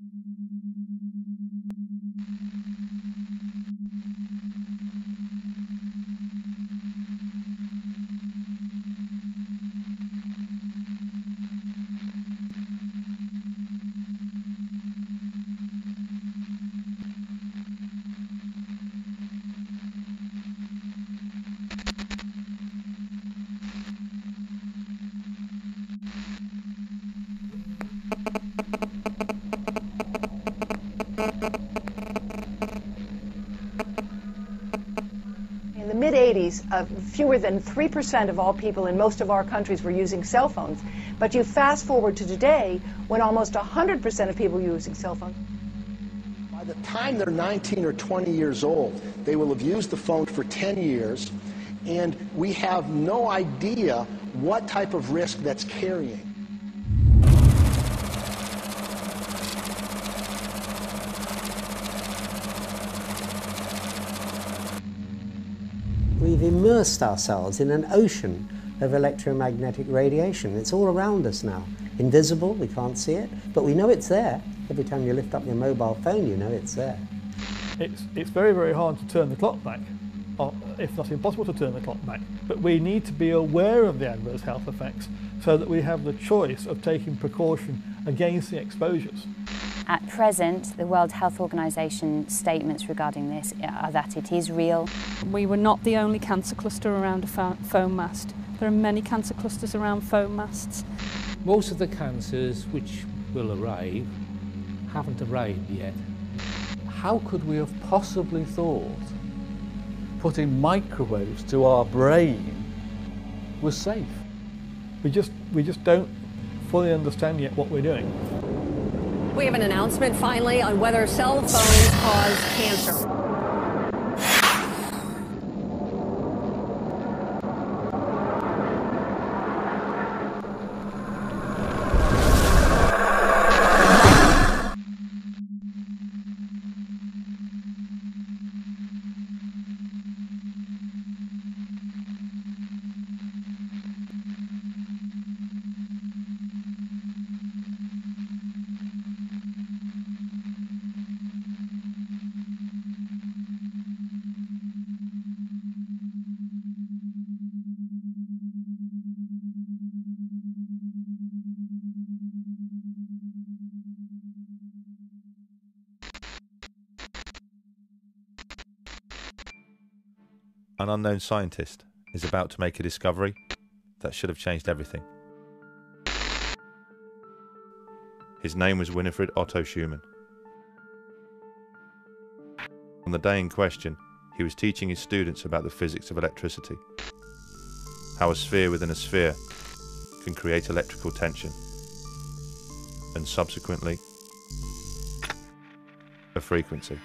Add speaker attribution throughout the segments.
Speaker 1: Mid 80s, uh, fewer than 3% of all people in most of our countries were using cell phones. But you fast forward to today when almost 100% of people are using cell phones.
Speaker 2: By the time they're 19 or 20 years old, they will have used the phone for 10 years, and we have no idea what type of risk that's carrying.
Speaker 3: We've immersed ourselves in an ocean of electromagnetic radiation. It's all around us now. Invisible, we can't see it, but we know it's there. Every time you lift up your mobile phone, you know it's there.
Speaker 4: It's, it's very, very hard to turn the clock back, or if not impossible to turn the clock back. But we need to be aware of the adverse health effects so that we have the choice of taking precaution against the exposures.
Speaker 5: At present, the World Health Organization statements regarding this are that it is real.
Speaker 6: We were not the only cancer cluster around a phone mast. There are many cancer clusters around phone masts.
Speaker 7: Most of the cancers which will arrive haven't arrived yet.
Speaker 8: How could we have possibly thought putting microwaves to our brain was safe?
Speaker 4: We just, we just don't fully understand yet what we're doing.
Speaker 9: We have an announcement finally on whether cell phones cause cancer.
Speaker 10: An unknown scientist is about to make a discovery that should have changed everything. His name was Winfried Otto Schumann. On the day in question, he was teaching his students about the physics of electricity, how a sphere within a sphere can create electrical tension, and subsequently, a frequency.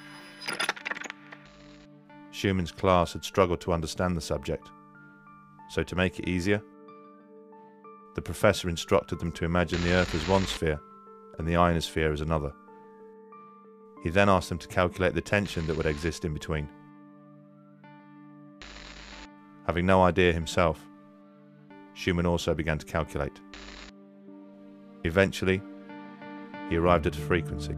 Speaker 10: Schumann's class had struggled to understand the subject, so to make it easier, the professor instructed them to imagine the Earth as one sphere and the ionosphere as another. He then asked them to calculate the tension that would exist in between. Having no idea himself, Schumann also began to calculate. Eventually, he arrived at a frequency,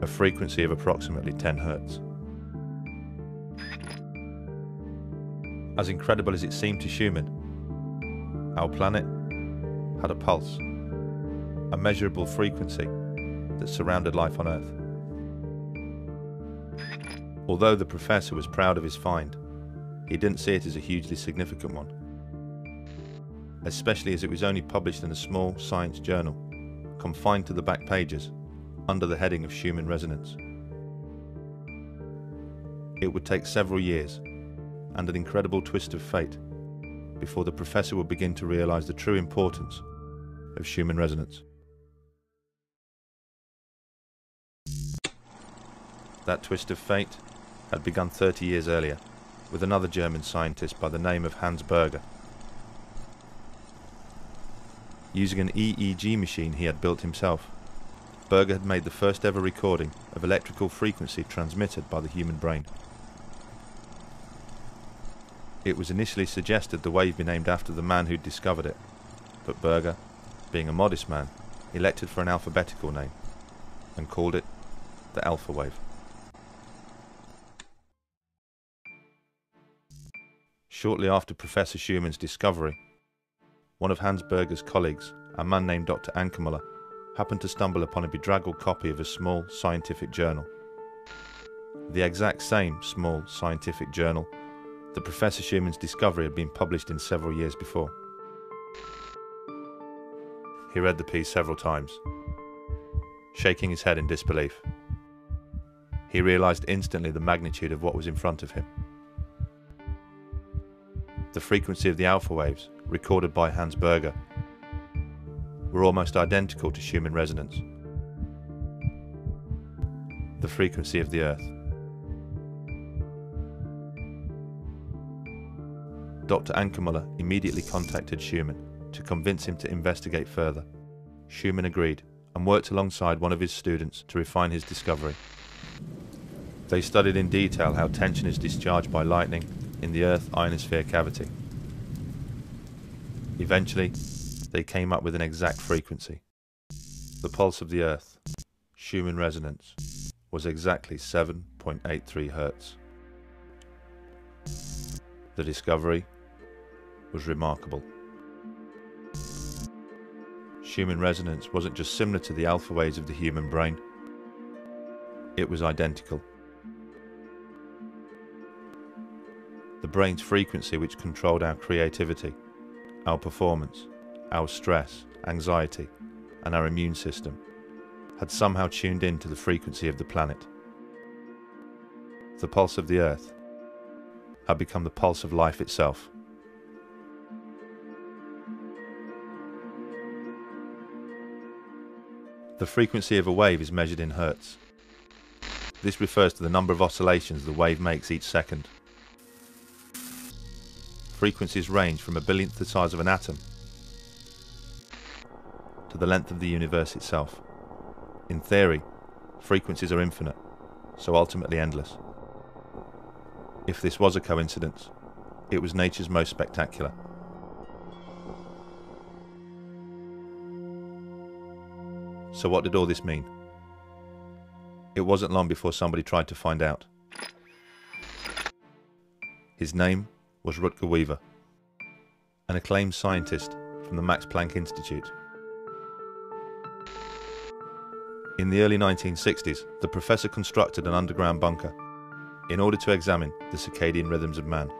Speaker 10: a frequency of approximately 10 Hertz. As incredible as it seemed to Schumann, our planet had a pulse, a measurable frequency that surrounded life on Earth. Although the professor was proud of his find, he didn't see it as a hugely significant one, especially as it was only published in a small science journal, confined to the back pages, under the heading of Schumann resonance. It would take several years and an incredible twist of fate before the professor would begin to realize the true importance of Schumann resonance. That twist of fate had begun 30 years earlier with another German scientist by the name of Hans Berger. Using an EEG machine he had built himself, Berger had made the first ever recording of electrical frequency transmitted by the human brain. It was initially suggested the wave be named after the man who'd discovered it, but Berger, being a modest man, elected for an alphabetical name, and called it the alpha wave. Shortly after Professor Schumann's discovery, one of Hans Berger's colleagues, a man named Dr. Ankermüller, happened to stumble upon a bedraggled copy of a small scientific journal. The exact same small scientific journal that Professor Schumann's discovery had been published in several years before. He read the piece several times, shaking his head in disbelief. He realized instantly the magnitude of what was in front of him. The frequency of the alpha waves, recorded by Hans Berger, were almost identical to Schumann resonance. The frequency of the Earth. Dr. Ankermüller immediately contacted Schumann to convince him to investigate further. Schumann agreed and worked alongside one of his students to refine his discovery. They studied in detail how tension is discharged by lightning in the Earth ionosphere cavity. Eventually, they came up with an exact frequency. The pulse of the Earth, Schumann resonance, was exactly 7.83 Hertz. The discovery was remarkable. Schumann resonance wasn't just similar to the alpha waves of the human brain, it was identical. The brain's frequency, which controlled our creativity, our performance, our stress, anxiety, and our immune system, had somehow tuned in to the frequency of the planet. The pulse of the Earth had become the pulse of life itself. The frequency of a wave is measured in hertz. This refers to the number of oscillations the wave makes each second. Frequencies range from a billionth the size of an atom to the length of the universe itself. In theory, frequencies are infinite, so ultimately endless. If this was a coincidence, it was nature's most spectacular. So what did all this mean? It wasn't long before somebody tried to find out. His name was Rutger Wever, an acclaimed scientist from the Max Planck Institute. In the early 1960s, the professor constructed an underground bunker in order to examine the circadian rhythms of man.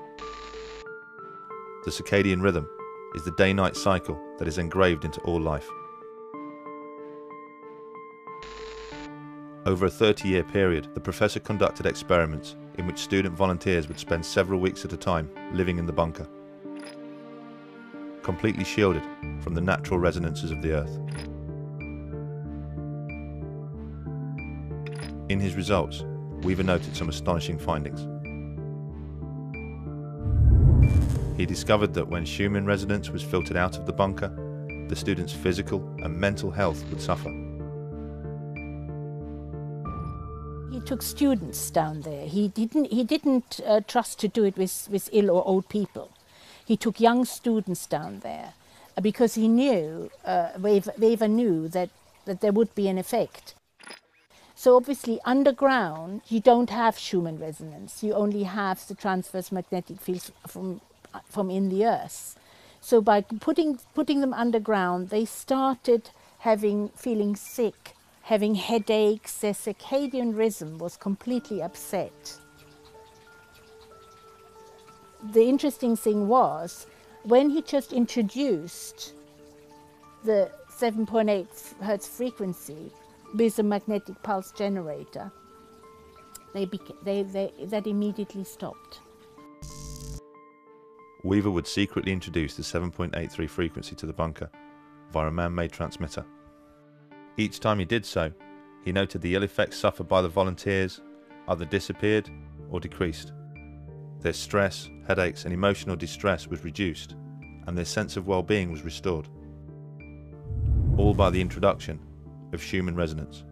Speaker 10: The circadian rhythm is the day-night cycle that is engraved into all life. Over a 30-year period, the professor conducted experiments in which student volunteers would spend several weeks at a time living in the bunker, completely shielded from the natural resonances of the Earth. In his results, Wever noted some astonishing findings. He discovered that when Schumann resonance was filtered out of the bunker, the students' physical and mental health would suffer.
Speaker 11: Took students down there. He didn't, he didn't uh, trust to do it with, with ill or old people. He took young students down there uh, because he knew, uh, knew that, that there would be an effect. So obviously underground, you don't have Schumann resonance. You only have the transverse magnetic fields from, from in the earth. So by putting, putting them underground, they started having, feeling sick, having headaches, their circadian rhythm was completely upset. The interesting thing was, when he just introduced the 7.8 hertz frequency, with a magnetic pulse generator, they, they, they, that immediately stopped.
Speaker 10: Wever would secretly introduce the 7.83 frequency to the bunker via a man-made transmitter. Each time he did so, he noted the ill effects suffered by the volunteers either disappeared or decreased. Their stress, headaches and emotional distress was reduced and their sense of well-being was restored. All by the introduction of Schumann resonance.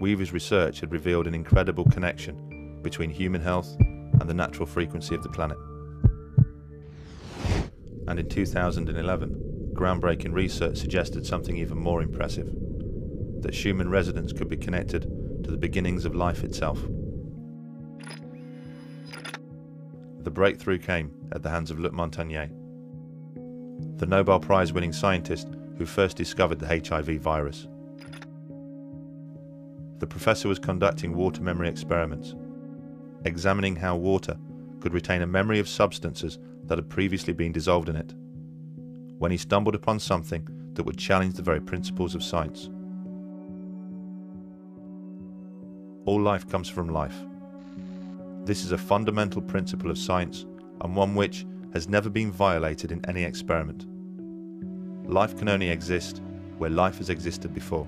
Speaker 10: Wever's research had revealed an incredible connection between human health and the natural frequency of the planet. And in 2011, groundbreaking research suggested something even more impressive that Schumann resonance could be connected to the beginnings of life itself. The breakthrough came at the hands of Luc Montagnier, the Nobel Prize winning scientist who first discovered the HIV virus. The professor was conducting water memory experiments, examining how water could retain a memory of substances that had previously been dissolved in it, when he stumbled upon something that would challenge the very principles of science. All life comes from life. This is a fundamental principle of science and one which has never been violated in any experiment. Life can only exist where life has existed before.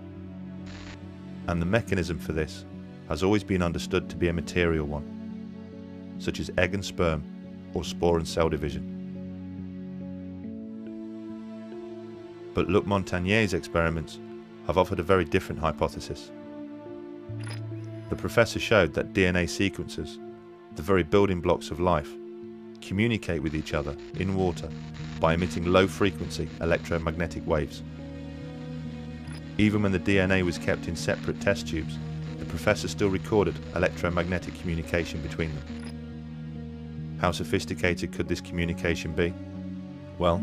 Speaker 10: And the mechanism for this has always been understood to be a material one, such as egg and sperm or spore and cell division. But Luc Montagnier's experiments have offered a very different hypothesis. The professor showed that DNA sequences, the very building blocks of life, communicate with each other in water by emitting low frequency electromagnetic waves. Even when the DNA was kept in separate test tubes, the professor still recorded electromagnetic communication between them. How sophisticated could this communication be? Well,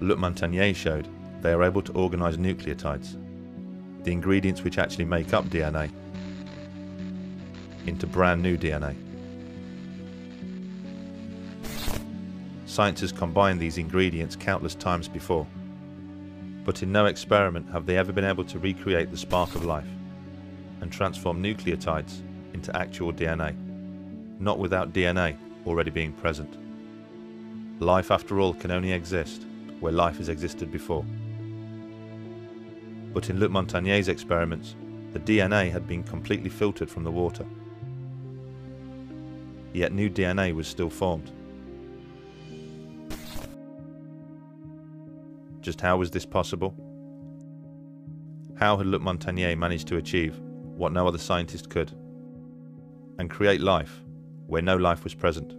Speaker 10: Luc Montagnier showed they are able to organise nucleotides, the ingredients which actually make up DNA, into brand new DNA. Science has combined these ingredients countless times before, but in no experiment have they ever been able to recreate the spark of life and transform nucleotides into actual DNA, not without DNA already being present. Life, after all, can only exist where life has existed before. But in Luc Montagnier's experiments, the DNA had been completely filtered from the water. Yet new DNA was still formed. Just how was this possible? How had Luc Montagnier managed to achieve what no other scientist could and create life where no life was present?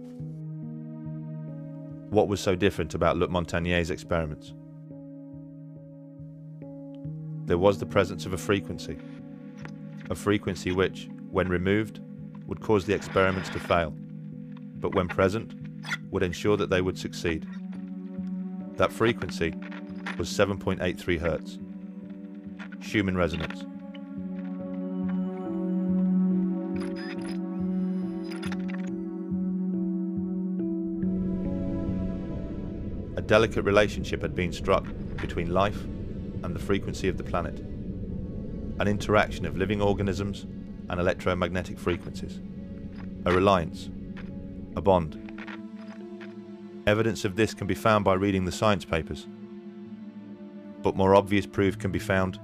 Speaker 10: What was so different about Luc Montagnier's experiments? There was the presence of a frequency, a frequency which, when removed, would cause the experiments to fail, but when present, would ensure that they would succeed. That frequency was 7.83 Hz. Schumann resonance. A delicate relationship had been struck between life and the frequency of the planet. An interaction of living organisms and electromagnetic frequencies. A reliance. A bond. Evidence of this can be found by reading the science papers but more obvious proof can be found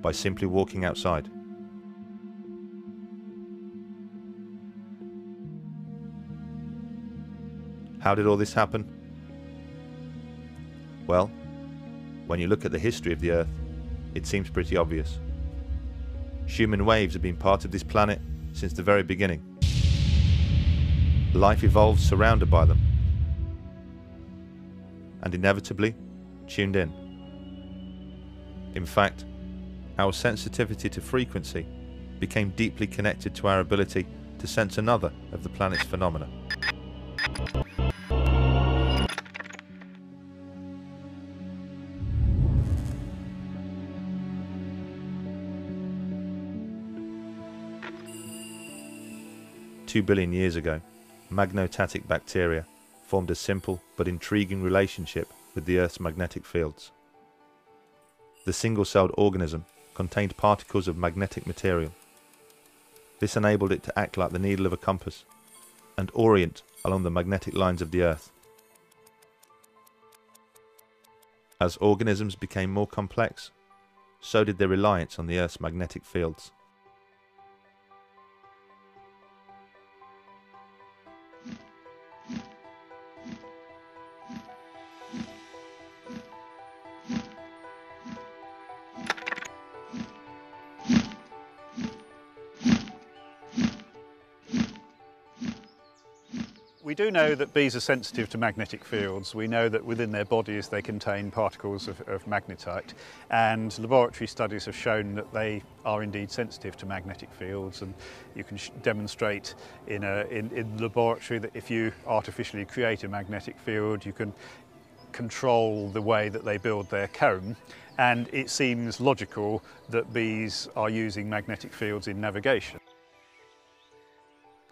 Speaker 10: by simply walking outside. How did all this happen? Well, when you look at the history of the Earth, it seems pretty obvious. Schumann waves have been part of this planet since the very beginning. Life evolved surrounded by them, and inevitably tuned in. In fact, our sensitivity to frequency became deeply connected to our ability to sense another of the planet's phenomena. Two billion years ago, magnetotactic bacteria formed a simple but intriguing relationship with the Earth's magnetic fields. The single-celled organism contained particles of magnetic material. This enabled it to act like the needle of a compass and orient along the magnetic lines of the Earth. As organisms became more complex, so did their reliance on the Earth's magnetic fields.
Speaker 12: We do know that bees are sensitive to magnetic fields. We know that within their bodies they contain particles of, of magnetite and laboratory studies have shown that they are indeed sensitive to magnetic fields and you can demonstrate in, a, in, in laboratory that if you artificially create a magnetic field you can control the way that they build their comb and it seems logical that bees are using magnetic fields in navigation.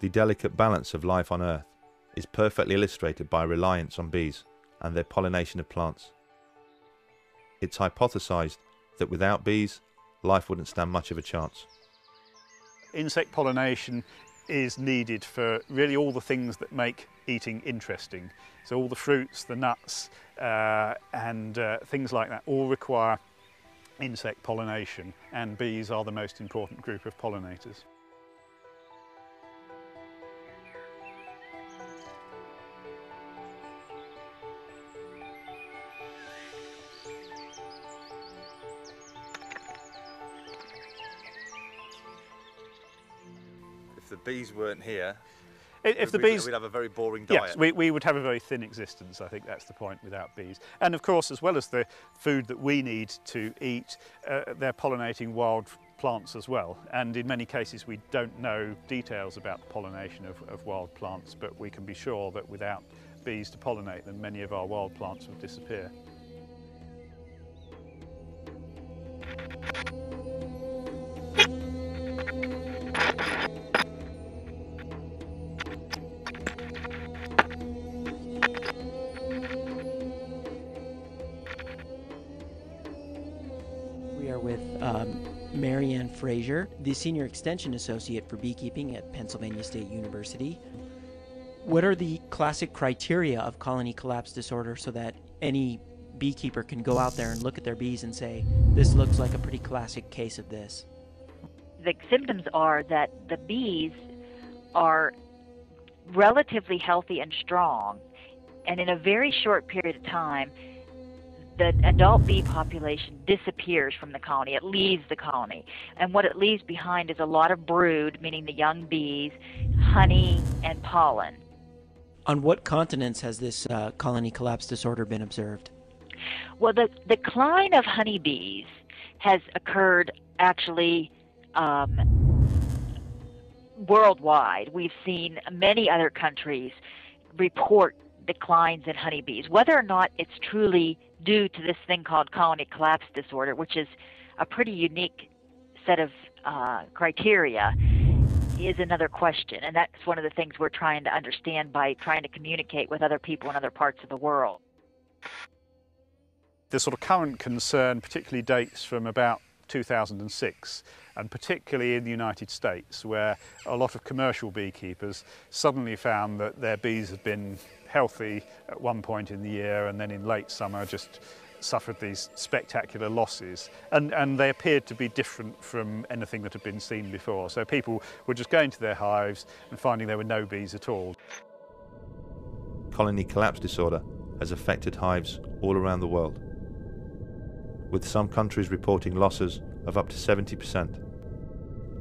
Speaker 10: The delicate balance of life on Earth is perfectly illustrated by reliance on bees and their pollination of plants. It's hypothesized that without bees, life wouldn't stand much of a chance.
Speaker 12: Insect pollination is needed for really all the things that make eating interesting. So all the fruits, the nuts uh, and uh, things like that all require insect pollination and bees are the most important group of pollinators.
Speaker 10: Bees weren't here,
Speaker 12: if the
Speaker 10: we'd,
Speaker 12: bees,
Speaker 10: we'd have a very boring diet.
Speaker 12: Yes, we, we would have a very thin existence. I think that's the point without bees. And of course, as well as the food that we need to eat, uh, they're pollinating wild plants as well. And in many cases, we don't know details about the pollination of, of wild plants, but we can be sure that without bees to pollinate them, many of our wild plants would disappear.
Speaker 13: Maryann Frazier, the Senior Extension Associate for Beekeeping at Pennsylvania State University. What are the classic criteria of colony collapse disorder so that any beekeeper can go out there and look at their bees and say, this looks like a pretty classic case of this?
Speaker 14: The symptoms are that the bees are relatively healthy and strong, and in a very short period of time, the adult bee population disappears from the colony. It leaves the colony. And what it leaves behind is a lot of brood, meaning the young bees, honey, and pollen.
Speaker 13: On what continents has this uh, colony collapse disorder been observed?
Speaker 14: Well, the decline of honeybees has occurred actually um, worldwide. We've seen many other countries report declines in honeybees. Whether or not it's truly due to this thing called colony collapse disorder, which is a pretty unique set of uh, criteria, is another question. And that's one of the things we're trying to understand by trying to communicate with other people in other parts of the world.
Speaker 12: The sort of current concern particularly dates from about 2006 and particularly in the United States where a lot of commercial beekeepers suddenly found that their bees had been healthy at one point in the year and then in late summer just suffered these spectacular losses and, and they appeared to be different from anything that had been seen before. So people were just going to their hives and finding there were no bees at all.
Speaker 10: Colony collapse disorder has affected hives all around the world, with some countries reporting losses of up to 70%.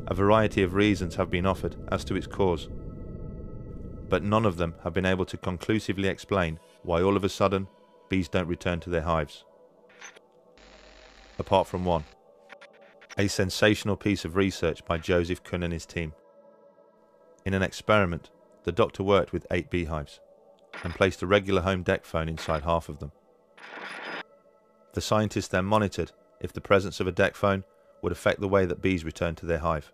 Speaker 10: A variety of reasons have been offered as to its cause, but none of them have been able to conclusively explain why all of a sudden bees don't return to their hives. Apart from one. A sensational piece of research by Joseph Kuhn and his team. In an experiment, the doctor worked with eight beehives and placed a regular home DECT phone inside half of them. The scientists then monitored if the presence of a DECT phone would affect the way that bees returned to their hive.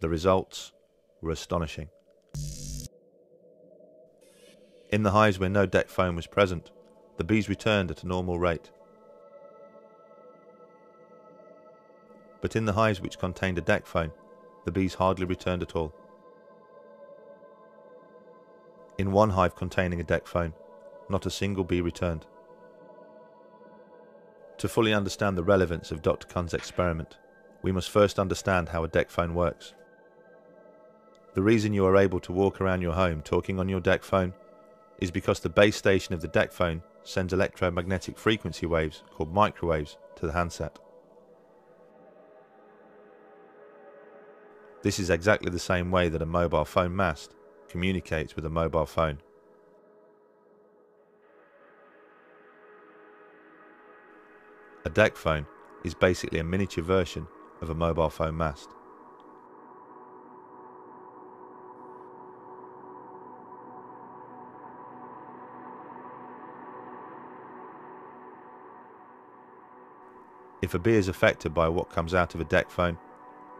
Speaker 10: The results were astonishing. In the hives where no DECT phone was present, the bees returned at a normal rate. But in the hives which contained a DECT phone, the bees hardly returned at all. In one hive containing a DECT phone, not a single bee returned. To fully understand the relevance of Dr. Kuhn's experiment, we must first understand how a DECT phone works. The reason you are able to walk around your home talking on your DECT phone is because the base station of the DECT phone sends electromagnetic frequency waves called microwaves to the handset. This is exactly the same way that a mobile phone mast communicates with a mobile phone. A DECT phone is basically a miniature version of a mobile phone mast. If a bee is affected by what comes out of a DECT phone,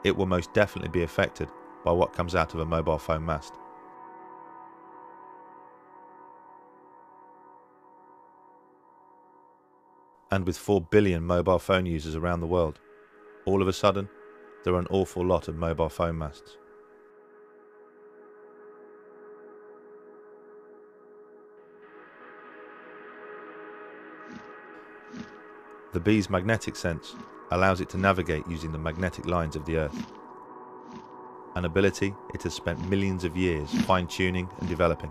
Speaker 10: it will most definitely be affected by what comes out of a mobile phone mast. And with 4 billion mobile phone users around the world, all of a sudden, there are an awful lot of mobile phone masts. The bee's magnetic sense allows it to navigate using the magnetic lines of the Earth, an ability it has spent millions of years fine-tuning and developing.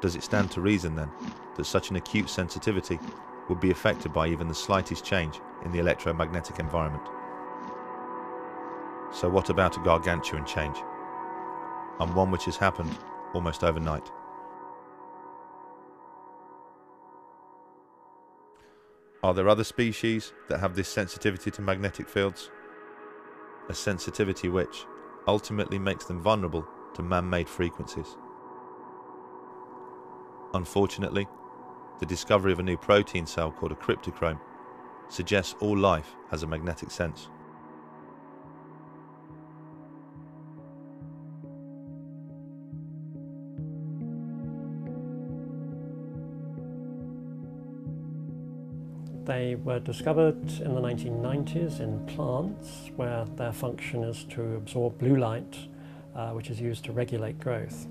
Speaker 10: Does it stand to reason then that such an acute sensitivity would be affected by even the slightest change in the electromagnetic environment? So what about a gargantuan change? And one which has happened almost overnight. Are there other species that have this sensitivity to magnetic fields? A sensitivity which ultimately makes them vulnerable to man-made frequencies. Unfortunately, the discovery of a new protein cell called a cryptochrome suggests all life has a magnetic sense.
Speaker 15: They were discovered in the 1990s in plants where their function is to absorb blue light, uh, which is used to regulate growth.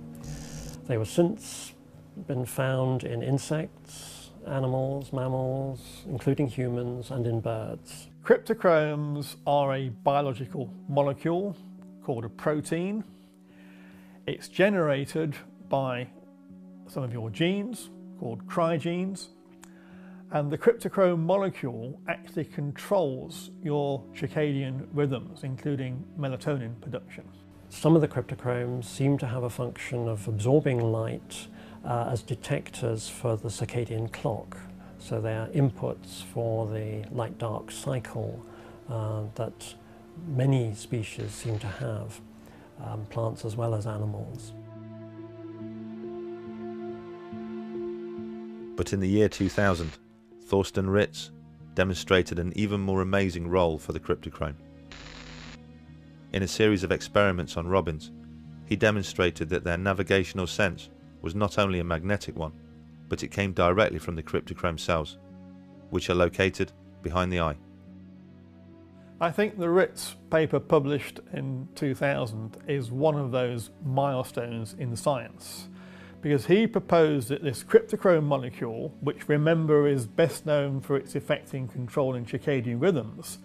Speaker 15: They were since been found in insects, animals, mammals, including humans, and in birds.
Speaker 4: Cryptochromes are a biological molecule called a protein. It's generated by some of your genes called crygenes and the cryptochrome molecule actually controls your circadian rhythms, including melatonin production.
Speaker 15: Some of the cryptochromes seem to have a function of absorbing light uh, as detectors for the circadian clock. So they are inputs for the light-dark cycle uh, that many species seem to have, um, plants as well as animals.
Speaker 10: But in the year 2000, Thorsten Ritz demonstrated an even more amazing role for the cryptochrome. In a series of experiments on robins, he demonstrated that their navigational sense was not only a magnetic one, but it came directly from the cryptochrome cells, which are located behind the eye.
Speaker 4: I think the Ritz paper published in 2000 is one of those milestones in science because he proposed that this cryptochrome molecule, which remember is best known for its effect in controlling circadian rhythms,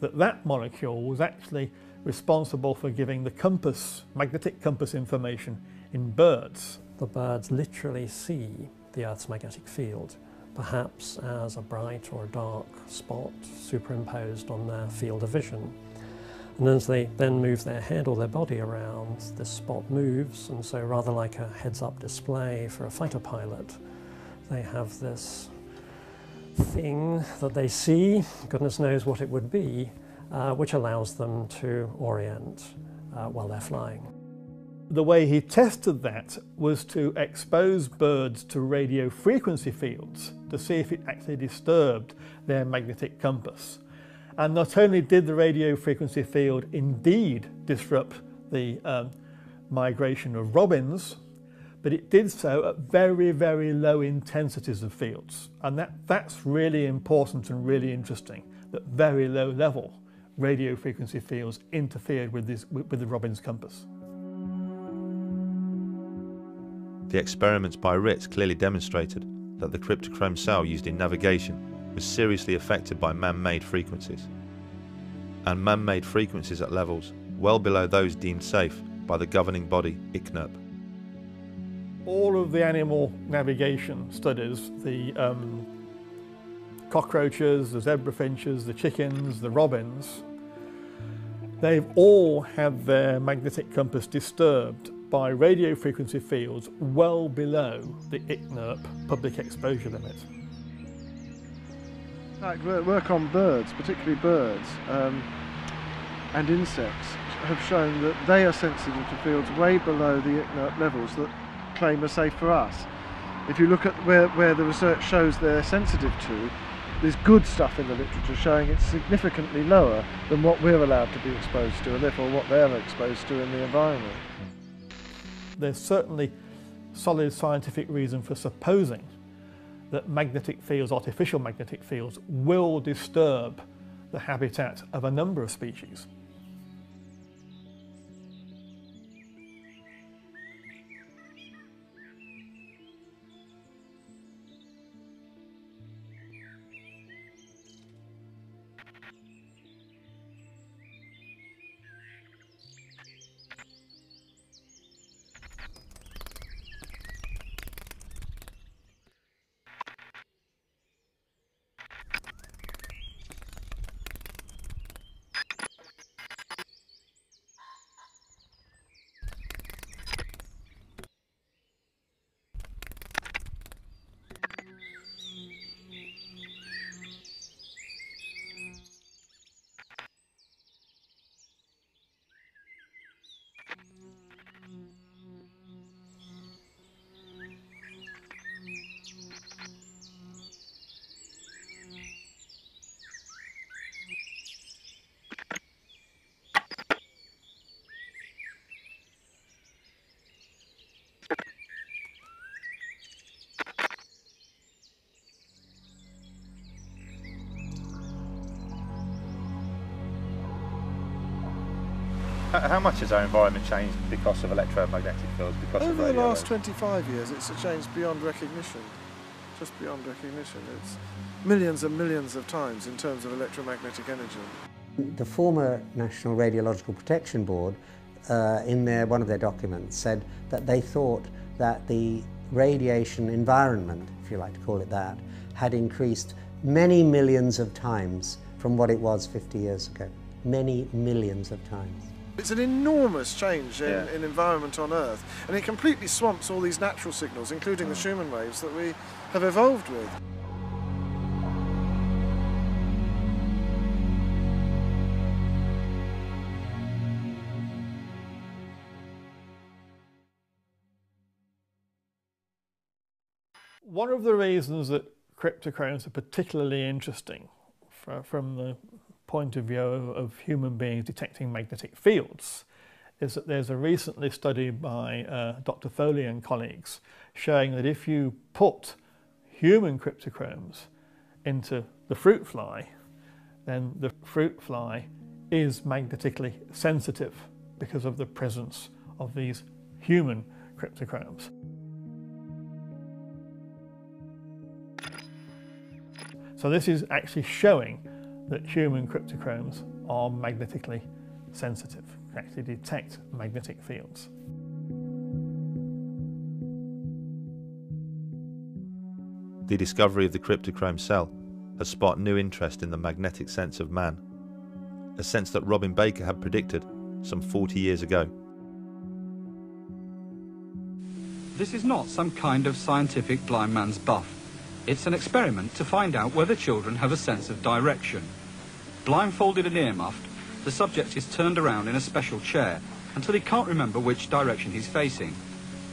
Speaker 4: that that molecule was actually responsible for giving the compass, magnetic compass information in birds.
Speaker 15: The birds literally see the Earth's magnetic field, perhaps as a bright or dark spot superimposed on their field of vision. And as they then move their head or their body around, this spot moves, and so rather like a heads-up display for a fighter pilot, they have this thing that they see, goodness knows what it would be, uh, which allows them to orient uh, while they're flying.
Speaker 4: The way he tested that was to expose birds to radio frequency fields to see if it actually disturbed their magnetic compass. And not only did the radio frequency field indeed disrupt the um, migration of robins, but it did so at very, very low intensities of fields. And that, that's really important and really interesting, that very low level radio frequency fields interfered with, this, with, with the robin's compass.
Speaker 10: The experiments by Ritz clearly demonstrated that the cryptochrome cell used in navigation was seriously affected by man-made frequencies, and man-made frequencies at levels well below those deemed safe by the governing body ICNIRP.
Speaker 4: All of the animal navigation studies, the um, cockroaches, the zebra finches, the chickens, the robins, they've all had their magnetic compass disturbed by radio frequency fields well below the ICNIRP public exposure limit.
Speaker 16: Like work on birds, particularly birds um, and insects, have shown that they are sensitive to fields way below the levels that claim are safe for us. If you look at where, where the research shows they're sensitive to, there's good stuff in the literature showing it's significantly lower than what we're allowed to be exposed to and therefore what they're exposed to in the environment.
Speaker 4: There's certainly solid scientific reason for supposing that magnetic fields, artificial magnetic fields, will disturb the habitat of a number of species.
Speaker 10: How much has our environment changed because of electromagnetic fields? Because
Speaker 16: Over
Speaker 10: of
Speaker 16: the
Speaker 10: radio
Speaker 16: last 25 years, it's changed beyond recognition. Just beyond recognition. It's millions and millions of times in terms of electromagnetic energy.
Speaker 3: The former National Radiological Protection Board, uh, in their, one of their documents, said that they thought that the radiation environment, if you like to call it that, had increased many millions of times from what it was 50 years ago. Many millions of times.
Speaker 16: It's an enormous change in,
Speaker 3: Yeah.
Speaker 16: in environment on Earth, and it completely swamps all these natural signals, including the
Speaker 3: Mm.
Speaker 16: Schumann waves that we have evolved with.
Speaker 4: One of the reasons that cryptochromes are particularly interesting from the point of view of human beings detecting magnetic fields is that there's a recently study by uh, Dr. Foley and colleagues showing that if you put human cryptochromes into the fruit fly, then the fruit fly is magnetically sensitive because of the presence of these human cryptochromes. So this is actually showing that human cryptochromes are magnetically sensitive, can actually detect magnetic fields.
Speaker 10: The discovery of the cryptochrome cell has sparked new interest in the magnetic sense of man, a sense that Robin Baker had predicted some 40 years ago.
Speaker 17: This is not some kind of scientific blind man's buff. It's an experiment to find out whether children have a sense of direction. Blindfolded and earmuffed, the subject is turned around in a special chair until he can't remember which direction he's facing.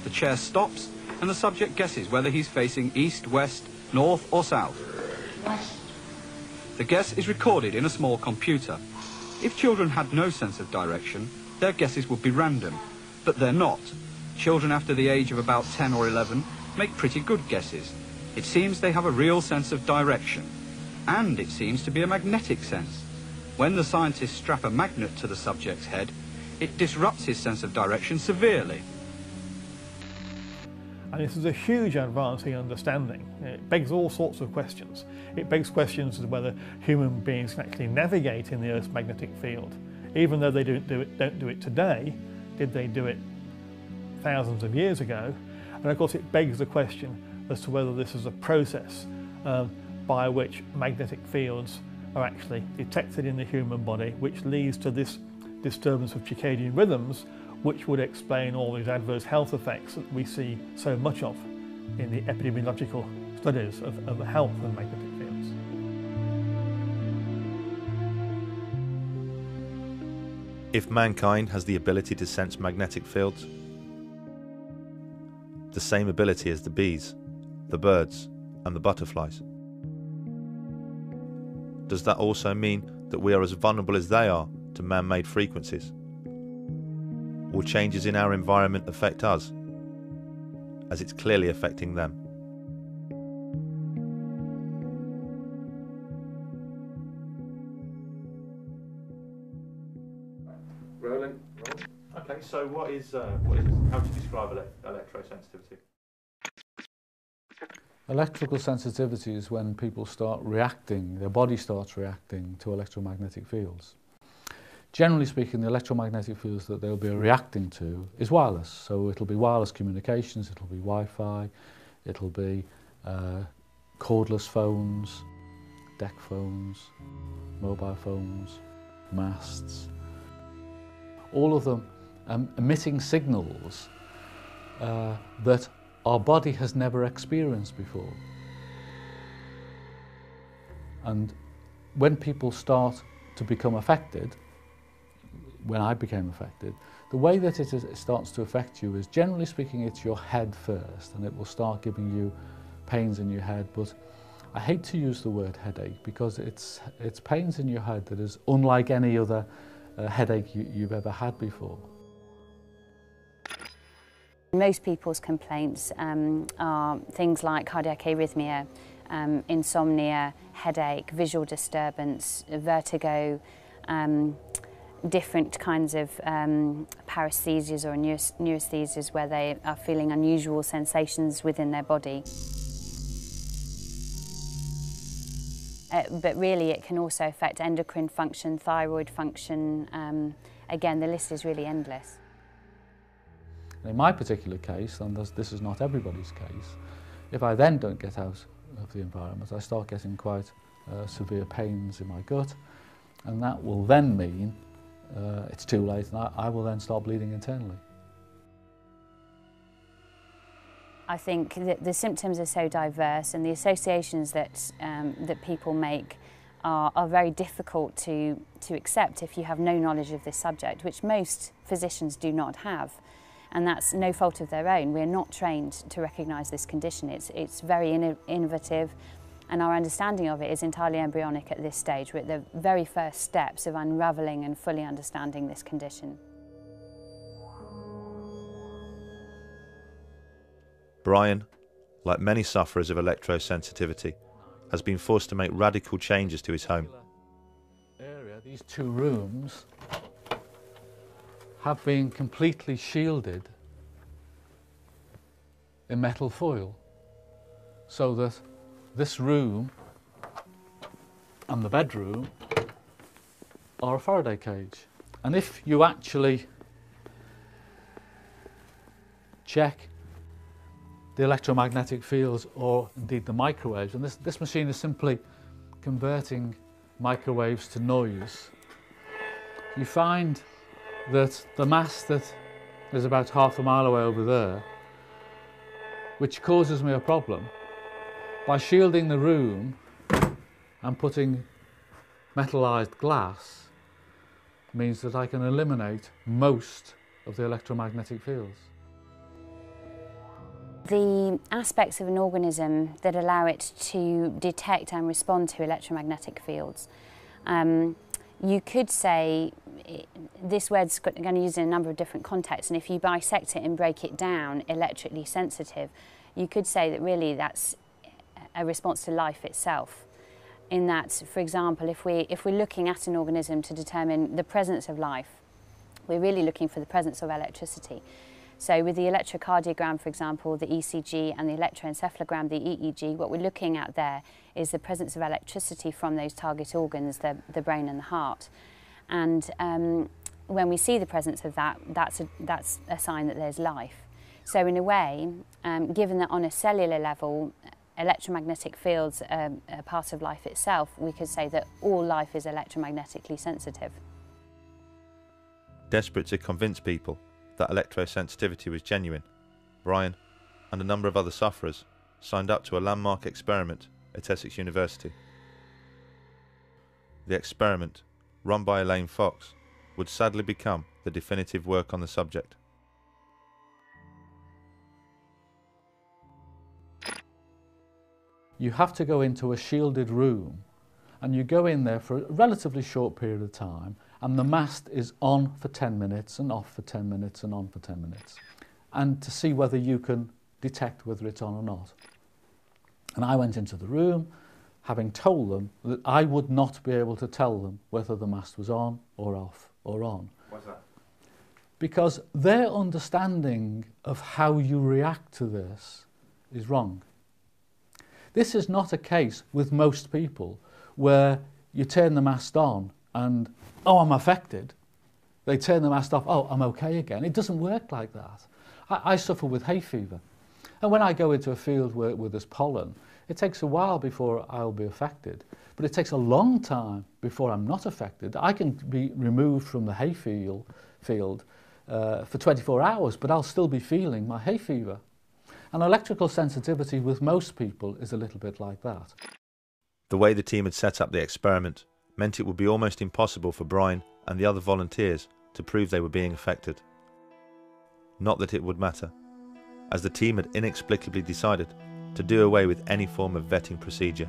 Speaker 17: The chair stops and the subject guesses whether he's facing east, west, north or south. The guess is recorded in a small computer. If children had no sense of direction, their guesses would be random, but they're not. Children after the age of about 10 or 11 make pretty good guesses. It seems they have a real sense of direction. And it seems to be a magnetic sense. When the scientists strap a magnet to the subject's head, it disrupts his sense of direction severely.
Speaker 4: And this is a huge advance in understanding. It begs all sorts of questions. It begs questions as to whether human beings can actually navigate in the Earth's magnetic field. Even though they don't do it, don't do it today, did they do it thousands of years ago? And of course, it begs the question as to whether this is a process um, by which magnetic fields are actually detected in the human body, which leads to this disturbance of circadian rhythms, which would explain all these adverse health effects that we see so much of in the epidemiological studies of, of the health of magnetic fields.
Speaker 10: If mankind has the ability to sense magnetic fields, the same ability as the bees, the birds, and the butterflies, does that also mean that we are as vulnerable as they are to man made frequencies? Will changes in our environment affect us, as it's clearly affecting them?
Speaker 8: Rolling. Okay, so what is, uh, what is how do you describe ele electrosensitivity? Electrical sensitivity is when people start reacting, their body starts reacting to electromagnetic fields. Generally speaking, the electromagnetic fields that they'll be reacting to is wireless. So it'll be wireless communications, it'll be Wi-Fi, it'll be uh, cordless phones, deck phones, mobile phones, masts. All of them um, emitting signals uh, that our body has never experienced before. And when people start to become affected, when I became affected, the way that it, is, it starts to affect you is generally speaking it's your head first and it will start giving you pains in your head but I hate to use the word headache because it's, it's pains in your head that is unlike any other uh, headache you, you've ever had before.
Speaker 5: Most people's complaints um, are things like cardiac arrhythmia, um, insomnia, headache, visual disturbance, vertigo, um, different kinds of um, paresthesias or neurasthesias where they are feeling unusual sensations within their body. Uh, but really it can also affect endocrine function, thyroid function. Um, again, the list is really endless.
Speaker 8: In my particular case, and this is not everybody's case, if I then don't get out of the environment, I start getting quite uh, severe pains in my gut, and that will then mean uh, it's too late, and I, I will then start bleeding internally.
Speaker 5: I think that the symptoms are so diverse and the associations that, um, that people make are, are very difficult to, to accept if you have no knowledge of this subject, which most physicians do not have. And that's no fault of their own. We're not trained to recognise this condition. It's, it's very inno innovative and our understanding of it is entirely embryonic at this stage. We're at the very first steps of unravelling and fully understanding this condition.
Speaker 10: Brian, like many sufferers of electrosensitivity, has been forced to make radical changes to his home.
Speaker 8: Area, these two rooms have been completely shielded in metal foil so that this room and the bedroom are a Faraday cage. And if you actually check the electromagnetic fields or indeed the microwaves. And this, this machine is simply converting microwaves to noise. You find that the mast that is about half a mile away over there, which causes me a problem, by shielding the room and putting metallized glass means that I can eliminate most of the electromagnetic fields.
Speaker 5: The aspects of an organism that allow it to detect and respond to electromagnetic fields. Um, you could say this word's going to use in a number of different contexts and if you bisect it and break it down electrically sensitive you could say that really that's a response to life itself in that for example if we if we're looking at an organism to determine the presence of life we're really looking for the presence of electricity so with the electrocardiogram, for example, the ECG and the electroencephalogram, the EEG, what we're looking at there is the presence of electricity from those target organs, the, the brain and the heart. And um, when we see the presence of that, that's a, that's a sign that there's life. So in a way, um, given that on a cellular level, electromagnetic fields are part of life itself, we could say that all life is electromagnetically sensitive.
Speaker 10: Desperate to convince people that electrosensitivity was genuine, Brian and a number of other sufferers signed up to a landmark experiment at Essex University. The experiment, run by Elaine Fox, would sadly become the definitive work on the subject.
Speaker 8: You have to go into a shielded room and you go in there for a relatively short period of time and the mast is on for 10 minutes and off for 10 minutes and on for 10 minutes and to see whether you can detect whether it's on or not. And I went into the room having told them that I would not be able to tell them whether the mast was on or off or on.
Speaker 10: Why's that?
Speaker 8: Because their understanding of how you react to this is wrong. This is not a case with most people where you turn the mast on and, oh, I'm affected. They turn the mast off, oh, I'm okay again. It doesn't work like that. I, I suffer with hay fever. And when I go into a field where, where there's pollen, it takes a while before I'll be affected. But it takes a long time before I'm not affected. I can be removed from the hay field, field uh, for 24 hours, but I'll still be feeling my hay fever. And electrical sensitivity with most people is a little bit like that.
Speaker 10: The way the team had set up the experiment meant it would be almost impossible for Brian and the other volunteers to prove they were being affected. Not that it would matter, as the team had inexplicably decided to do away with any form of vetting procedure.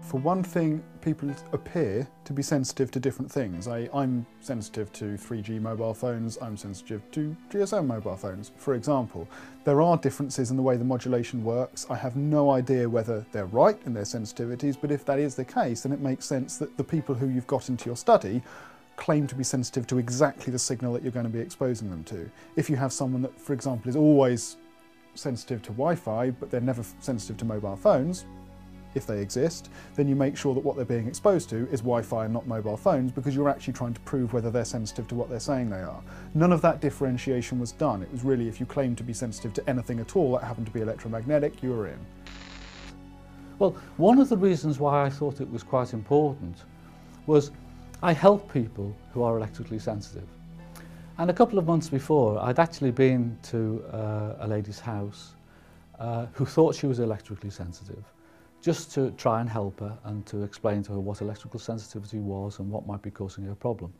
Speaker 18: For one thing, people appear to be sensitive to different things. I, am sensitive to 3G mobile phones, I'm sensitive to GSM mobile phones, for example. There are differences in the way the modulation works. I have no idea whether they're right in their sensitivities, but if that is the case, then it makes sense that the people who you've got into your study claim to be sensitive to exactly the signal that you're going to be exposing them to. If you have someone that, for example, is always sensitive to Wi-Fi, but they're never sensitive to mobile phones, if they exist, then you make sure that what they're being exposed to is Wi-Fi and not mobile phones because you're actually trying to prove whether they're sensitive to what they're saying they are. None of that differentiation was done. It was really if you claim to be sensitive to anything at all that happened to be electromagnetic, you were in.
Speaker 8: Well, one of the reasons why I thought it was quite important was I help people who are electrically sensitive. And a couple of months before, I'd actually been to uh, a lady's house uh, who thought she was electrically sensitive just to try and help her and to explain to her what electrical sensitivity was and what might be causing her problem.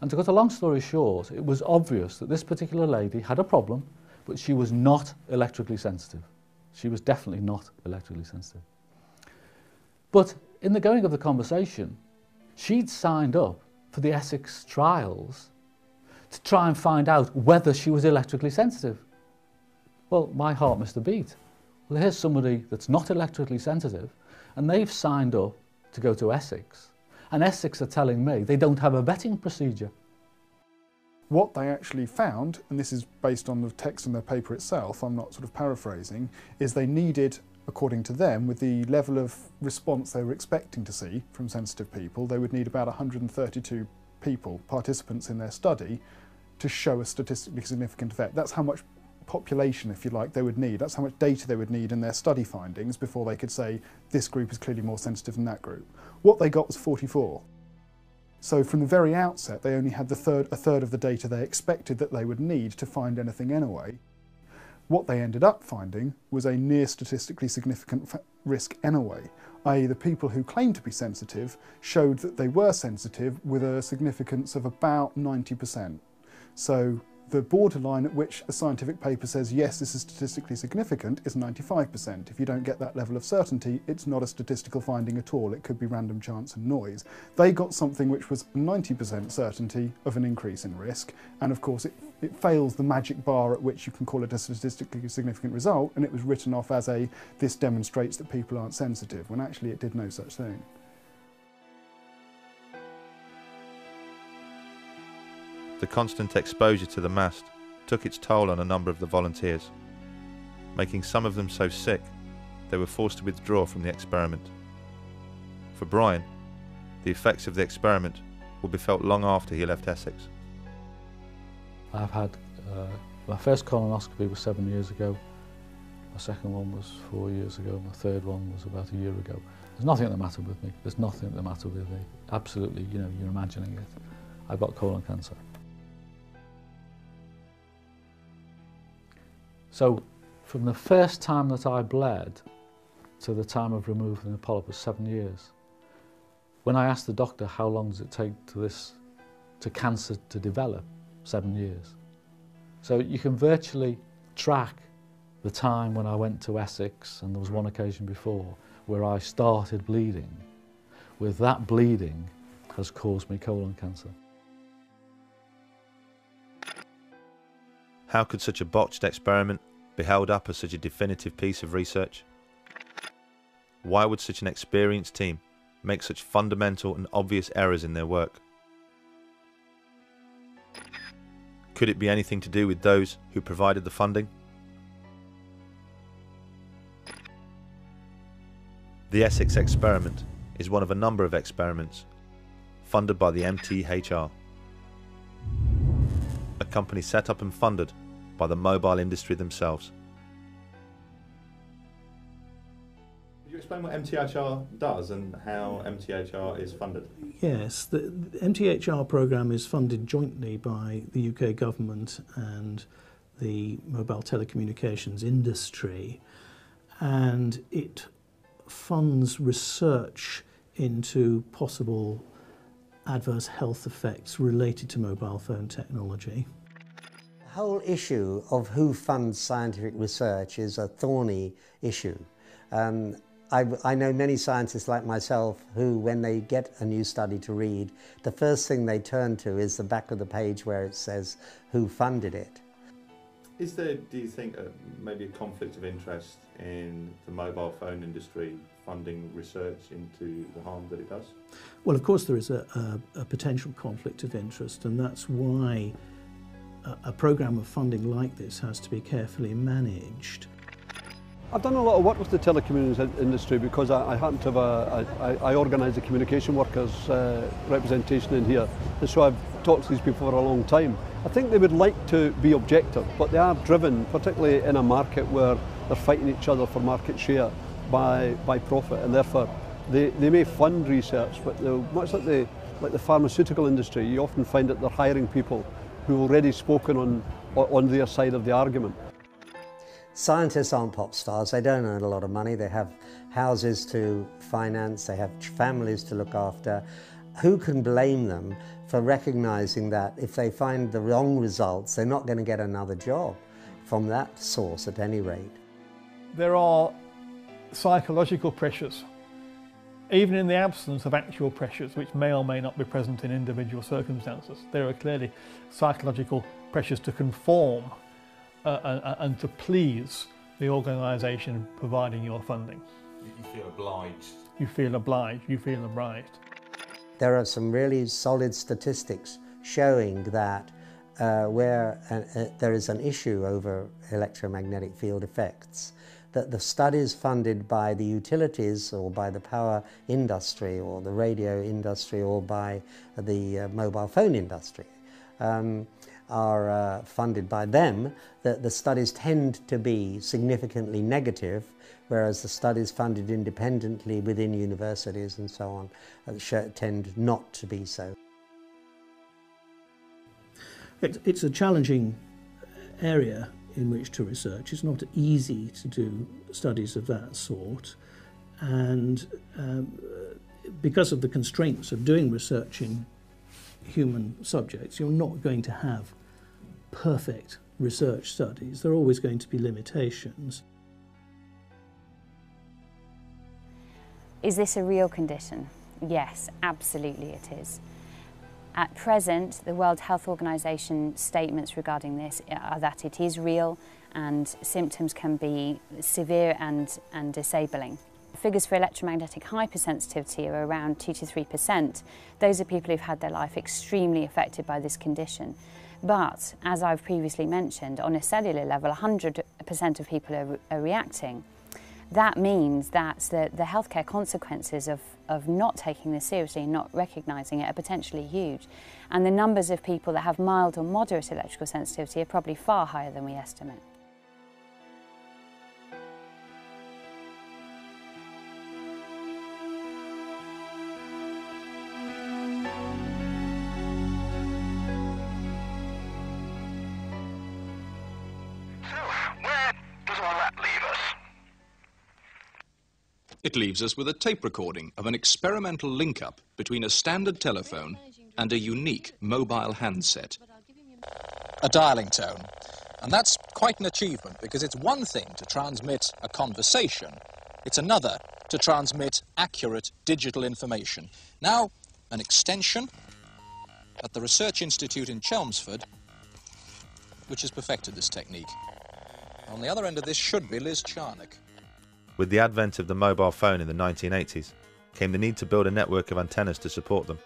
Speaker 8: And to cut a long story short, it was obvious that this particular lady had a problem, but she was not electrically sensitive. She was definitely not electrically sensitive. But in the going of the conversation, she'd signed up for the Essex trials to try and find out whether she was electrically sensitive. Well, my heart missed a beat. Well, here's somebody that's not electrically sensitive, and they've signed up to go to Essex. And Essex are telling me they don't have a vetting procedure.
Speaker 18: What they actually found, and this is based on the text in their paper itself, I'm not sort of paraphrasing, is they needed, according to them, with the level of response they were expecting to see from sensitive people, they would need about 132 people, participants in their study, to show a statistically significant effect. That's how much population, if you like, they would need. That's how much data they would need in their study findings before they could say this group is clearly more sensitive than that group. What they got was 44. So from the very outset, they only had the third, a third of the data they expected that they would need to find anything anyway. What they ended up finding was a near statistically significant risk anyway, i.e. the people who claimed to be sensitive showed that they were sensitive with a significance of about 90%. So the borderline at which a scientific paper says, yes, this is statistically significant, is 95%. If you don't get that level of certainty, it's not a statistical finding at all. It could be random chance and noise. They got something which was 90% certainty of an increase in risk, and of course it, it fails the magic bar at which you can call it a statistically significant result, and it was written off as a, this demonstrates that people aren't sensitive, when actually it did no such thing.
Speaker 10: The constant exposure to the mast took its toll on a number of the volunteers, making some of them so sick they were forced to withdraw from the experiment. For Brian, the effects of the experiment will be felt long after he left Essex.
Speaker 8: I've had uh, my first colonoscopy was seven years ago. My second one was four years ago. My third one was about a year ago. There's nothing the matter with me. There's nothing the matter with me. Absolutely, you know, you're imagining it. I've got colon cancer. So from the first time that I bled to the time of removing the polyp was seven years. When I asked the doctor how long does it take to this to cancer to develop, seven years. So you can virtually track the time when I went to Essex, and there was one occasion before where I started bleeding. With that bleeding has caused me colon cancer.
Speaker 10: How could such a botched experiment be held up as such a definitive piece of research? Why would such an experienced team make such fundamental and obvious errors in their work? Could it be anything to do with those who provided the funding? The Essex experiment is one of a number of experiments funded by the MTHR, a company set up and funded by the mobile industry themselves.
Speaker 19: Could you explain what MTHR does and how MTHR is funded?
Speaker 20: Yes, the, the MTHR program is funded jointly by the UK government and the mobile telecommunications industry, and it funds research into possible adverse health effects related to mobile phone technology.
Speaker 3: The whole issue of who funds scientific research is a thorny issue. Um, I, I, know many scientists like myself who, when they get a new study to read, the first thing they turn to is the back of the page where it says who funded it.
Speaker 19: Is there, do you think, uh, maybe a conflict of interest in the mobile phone industry funding research into the harm that it does?
Speaker 20: Well, of course, there is a, a, a potential conflict of interest, and that's why a, a program of funding like this has to be carefully managed.
Speaker 21: I've done a lot of work with the telecommunications industry because I, I happen to have a, I, I organise the communication workers uh, representation in here. And so I've talked to these people for a long time. I think they would like to be objective, but they are driven, particularly in a market where they're fighting each other for market share by, by profit, and therefore they, they may fund research, but much like the, like the pharmaceutical industry, you often find that they're hiring people who've already spoken on, on their side of the argument.
Speaker 3: Scientists aren't pop stars. They don't earn a lot of money. They have houses to finance. They have families to look after. Who can blame them for recognizing that if they find the wrong results, they're not going to get another job from that source at any rate?
Speaker 4: There are psychological pressures, even in the absence of actual pressures, which may or may not be present in individual circumstances. There are clearly psychological pressures to conform uh, and, and to please the organisation providing your funding.
Speaker 19: You feel obliged.
Speaker 4: You feel obliged, you feel obliged.
Speaker 3: There are some really solid statistics showing that uh, where uh, uh, there is an issue over electromagnetic field effects, that the studies funded by the utilities or by the power industry or the radio industry or by the uh, mobile phone industry um, are uh, funded by them, that the studies tend to be significantly negative, whereas the studies funded independently within universities and so on uh, tend not to be so.
Speaker 20: It's a challenging area in which to research. It's not easy to do studies of that sort, and um, because of the constraints of doing research in human subjects, you're not going to have perfect research studies. There are always going to be limitations.
Speaker 5: Is this a real condition? Yes, absolutely it is. At present, the World Health Organization statements regarding this are that it is real and symptoms can be severe and, and disabling. Figures for electromagnetic hypersensitivity are around 2 to 3%. Those are people who've had their life extremely affected by this condition. But, as I've previously mentioned, on a cellular level, 100% of people are, are reacting. That means that the, the healthcare consequences of, of not taking this seriously and not recognising it are potentially huge. And the numbers of people that have mild or moderate electrical sensitivity are probably far higher than we estimate.
Speaker 22: It leaves us with a tape recording of an experimental link-up between a standard telephone and a unique mobile handset.
Speaker 23: A dialing tone. And that's quite an achievement because it's one thing to transmit a conversation, it's another to transmit accurate digital information. Now, an extension at the Research Institute in Chelmsford, which has perfected this technique. On the other end of this should be Liz Charnock.
Speaker 10: With the advent of the mobile phone in the 1980s, came the need to build a network of antennas to support them.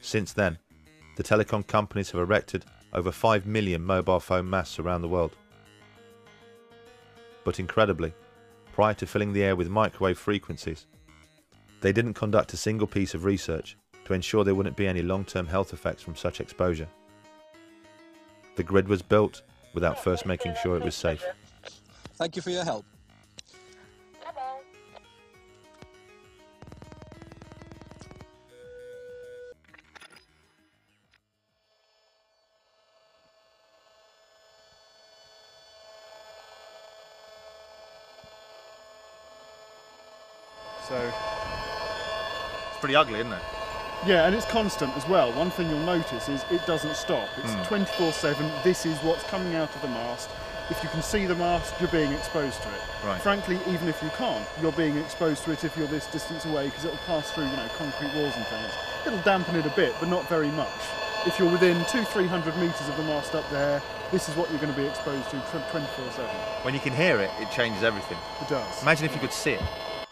Speaker 10: Since then, the telecom companies have erected over 5 million mobile phone masts around the world. But incredibly, prior to filling the air with microwave frequencies, they didn't conduct a single piece of research to ensure there wouldn't be any long-term health effects from such exposure. The grid was built without first making sure it was safe.
Speaker 23: Thank you for your help.
Speaker 10: Pretty ugly, isn't it?
Speaker 24: yeah, and it's constant as well. One thing you'll notice is it doesn't stop. It's
Speaker 10: Hmm.
Speaker 24: 24/7. This is what's coming out of the mast. If you can see the mast, you're being exposed to it.
Speaker 10: Right.
Speaker 24: Frankly, even if you can't, you're being exposed to it if you're this distance away because it'll pass through, you know, concrete walls and things. It'll dampen it a bit, but not very much. If you're within two, three hundred meters of the mast up there, this is what you're going to be exposed to 24/7.
Speaker 10: When you can hear it, it changes everything.
Speaker 24: It does.
Speaker 10: Imagine if you could see it.
Speaker 24: I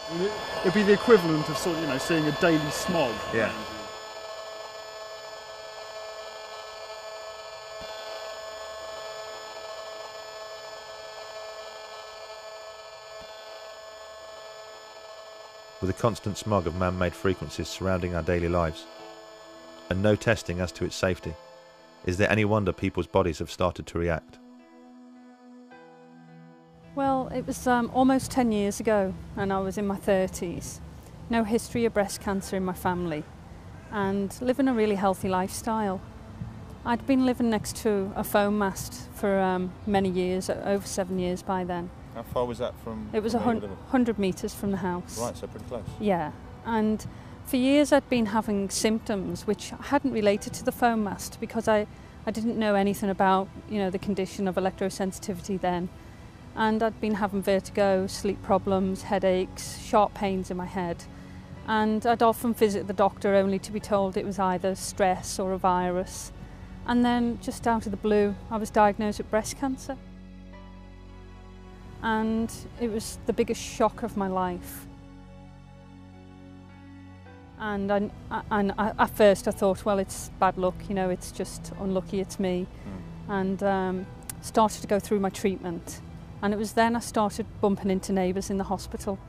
Speaker 24: mean, it- It'd be the equivalent of sort of, you know, seeing a daily smog.
Speaker 10: Yeah.
Speaker 24: around
Speaker 10: with a constant smog of man-made frequencies surrounding our daily lives, and no testing as to its safety, is there any wonder people's bodies have started to react?
Speaker 6: It was um, almost 10 years ago, and I was in my 30s. No history of breast cancer in my family, and living a really healthy lifestyle. I'd been living next to a phone mast for um, many years, over seven years by then.
Speaker 10: How far was that from?
Speaker 6: It was
Speaker 10: from where you
Speaker 6: hun-
Speaker 10: were
Speaker 6: 100 metres from the house.
Speaker 10: Right, so pretty close.
Speaker 6: Yeah, and for years I'd been having symptoms which I hadn't related to the phone mast because I, I didn't know anything about you know the condition of electrosensitivity then, and I'd been having vertigo, sleep problems, headaches, sharp pains in my head, and I'd often visit the doctor only to be told it was either stress or a virus, and then just out of the blue I was diagnosed with breast cancer, and it was the biggest shock of my life. And I, and I, at first I thought, well, it's bad luck, you know, it's just unlucky, it's me. And um, started to go through my treatment. And it was then I started bumping into neighbours in the hospital.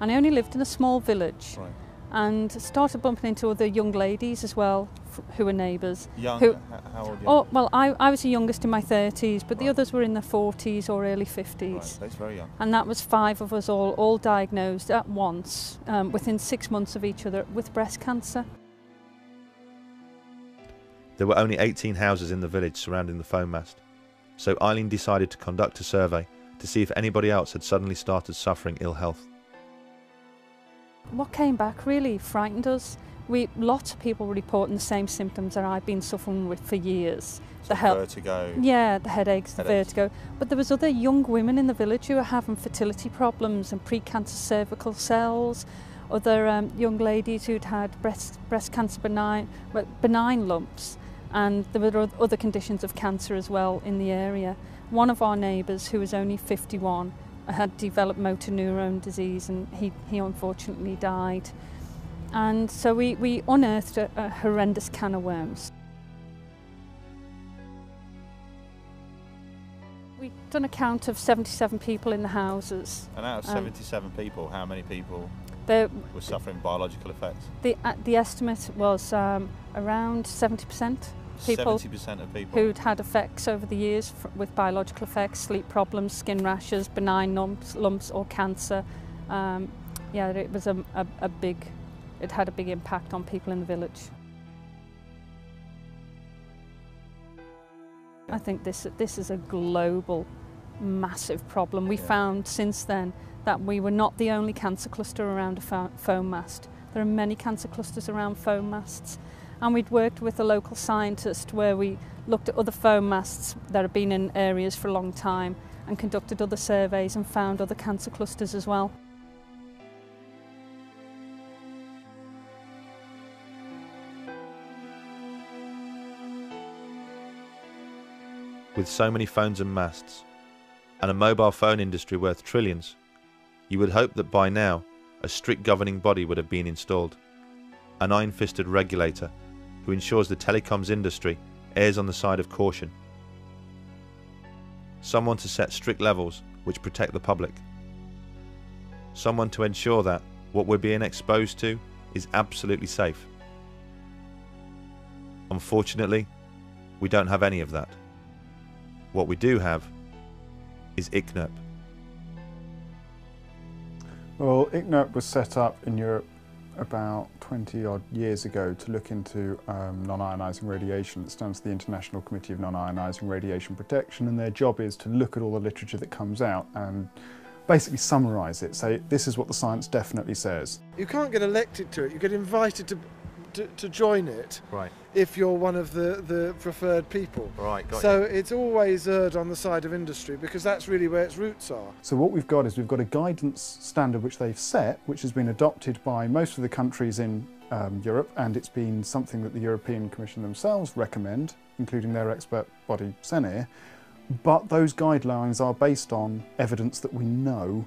Speaker 6: And I only lived in a small village.
Speaker 10: Right.
Speaker 6: And started bumping into other young ladies as well, who were neighbours.
Speaker 10: Young?
Speaker 6: Who,
Speaker 10: how old
Speaker 6: Oh, well, I, I was the youngest in my 30s, but the others were in their 40s or early 50s.
Speaker 10: Right, that's very young.
Speaker 6: And that was five of us all, all diagnosed at once, um, within six months of each other, with breast cancer.
Speaker 10: There were only 18 houses in the village surrounding the phone mast, so Eileen decided to conduct a survey to see if anybody else had suddenly started suffering ill health.
Speaker 6: What came back really frightened us. We, lots of people were reporting the same symptoms that I've been suffering with for years. the hel-
Speaker 10: vertigo.
Speaker 6: Yeah, the headaches, the
Speaker 10: Headaches.
Speaker 6: vertigo. But there was other young women in the village who were having fertility problems and precancer cervical cells. Other um, young ladies who'd had breast breast cancer benign well, benign lumps, and there were other conditions of cancer as well in the area. One of our neighbours, who was only 51, had developed motor neuron disease, and he he unfortunately died. And so we, we unearthed a, a horrendous can of worms. We'd done a count of 77 people in the houses.
Speaker 10: And out of
Speaker 6: Um,
Speaker 10: 77 people, how many people
Speaker 6: There,
Speaker 10: were suffering biological effects?
Speaker 6: the, uh, the estimate was um, around 70% people
Speaker 10: 70% of people.
Speaker 6: who'd had effects over the years with biological effects, sleep problems, skin rashes, benign lumps, lumps or cancer. Um, yeah, it was a, a, a big, it had a big impact on people in the village. I think this this is a global, massive problem. We found since then that we were not the only cancer cluster around a phone mast. There are many cancer clusters around phone masts. And we'd worked with a local scientist where we looked at other phone masts that have been in areas for a long time and conducted other surveys and found other cancer clusters as well.
Speaker 10: With so many phones and masts, and a mobile phone industry worth trillions, you would hope that by now a strict governing body would have been installed. An iron fisted regulator who ensures the telecoms industry errs on the side of caution. Someone to set strict levels which protect the public. Someone to ensure that what we're being exposed to is absolutely safe. Unfortunately, we don't have any of that. What we do have is ICNIRP.
Speaker 18: Well, ICNIRP was set up in Europe about 20 odd years ago to look into um, non-ionising radiation. It stands for the International Committee of Non-Ionising Radiation Protection and their job is to look at all the literature that comes out and basically summarise it, say this is what the science definitely says.
Speaker 16: You can't get elected to it, you get invited to to, to join it
Speaker 10: right.
Speaker 16: if you're one of the, the preferred people.
Speaker 10: Right,
Speaker 16: so
Speaker 10: you.
Speaker 16: it's always erred on the side of industry because that's really where its roots are.
Speaker 18: So what we've got is we've got a guidance standard which they've set, which has been adopted by most of the countries in um, Europe, and it's been something that the European Commission themselves recommend, including their expert body SCENIHR. But those guidelines are based on evidence that we know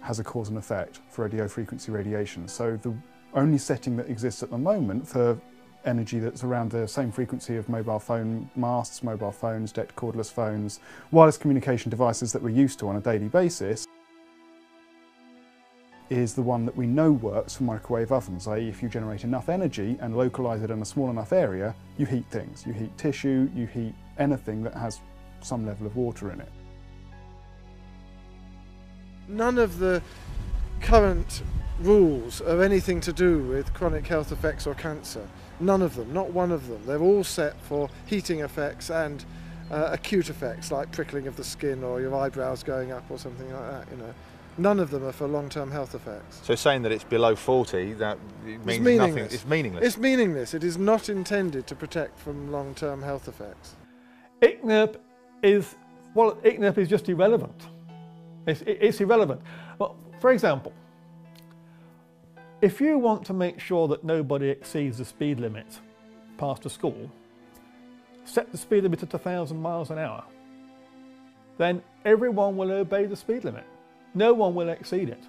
Speaker 18: has a cause and effect for radio frequency radiation. So the only setting that exists at the moment for energy that's around the same frequency of mobile phone masts, mobile phones, DECT cordless phones, wireless communication devices that we're used to on a daily basis is the one that we know works for microwave ovens, i.e. if you generate enough energy and localise it in a small enough area, you heat things. You heat tissue, you heat anything that has some level of water in it.
Speaker 16: None of the current rules of anything to do with chronic health effects or cancer. None of them, not one of them. They're all set for heating effects and uh, acute effects like prickling of the skin or your eyebrows going up or something like that, you know. None of them are for long-term health effects.
Speaker 10: So saying that it's below 40, that means
Speaker 16: it's
Speaker 10: nothing. It's meaningless.
Speaker 16: It's meaningless. It is not intended to protect from long-term health effects.
Speaker 4: ICNIRP is, well, ICNIRP is just irrelevant. It's, it's irrelevant. Well, for example, if you want to make sure that nobody exceeds the speed limit past a school, set the speed limit at 1,000 miles an hour. Then everyone will obey the speed limit. No one will exceed it.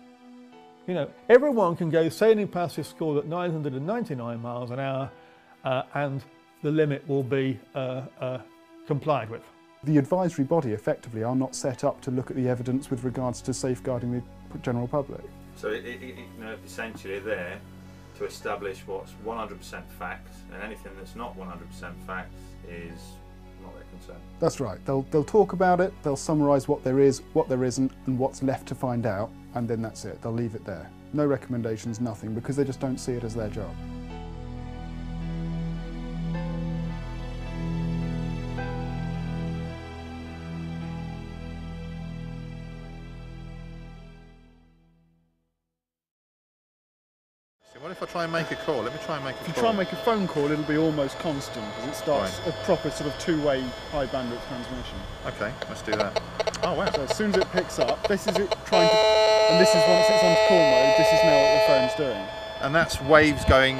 Speaker 4: You know, everyone can go sailing past this school at 999 miles an hour uh, and the limit will be uh, uh, complied with.
Speaker 18: The advisory body effectively are not set up to look at the evidence with regards to safeguarding the general public.
Speaker 10: So it, it, it, you know, essentially there to establish what's 100% fact, and anything that's not 100% fact is not their concern.
Speaker 18: That's right. They'll, they'll talk about it, they'll summarise what there is, what there isn't, and what's left to find out, and then that's it. They'll leave it there. No recommendations, nothing, because they just don't see it as their job.
Speaker 10: Try and make a call? Let me try and make a
Speaker 24: if you try and make a phone call, it'll be almost constant because it starts
Speaker 10: Right.
Speaker 24: a proper sort of two-way high bandwidth transmission.
Speaker 10: Okay, let's do that. Oh wow.
Speaker 24: So as soon as it picks up, this is it trying to, and this is once it's on call mode. This is now what the phone's doing.
Speaker 10: And that's waves going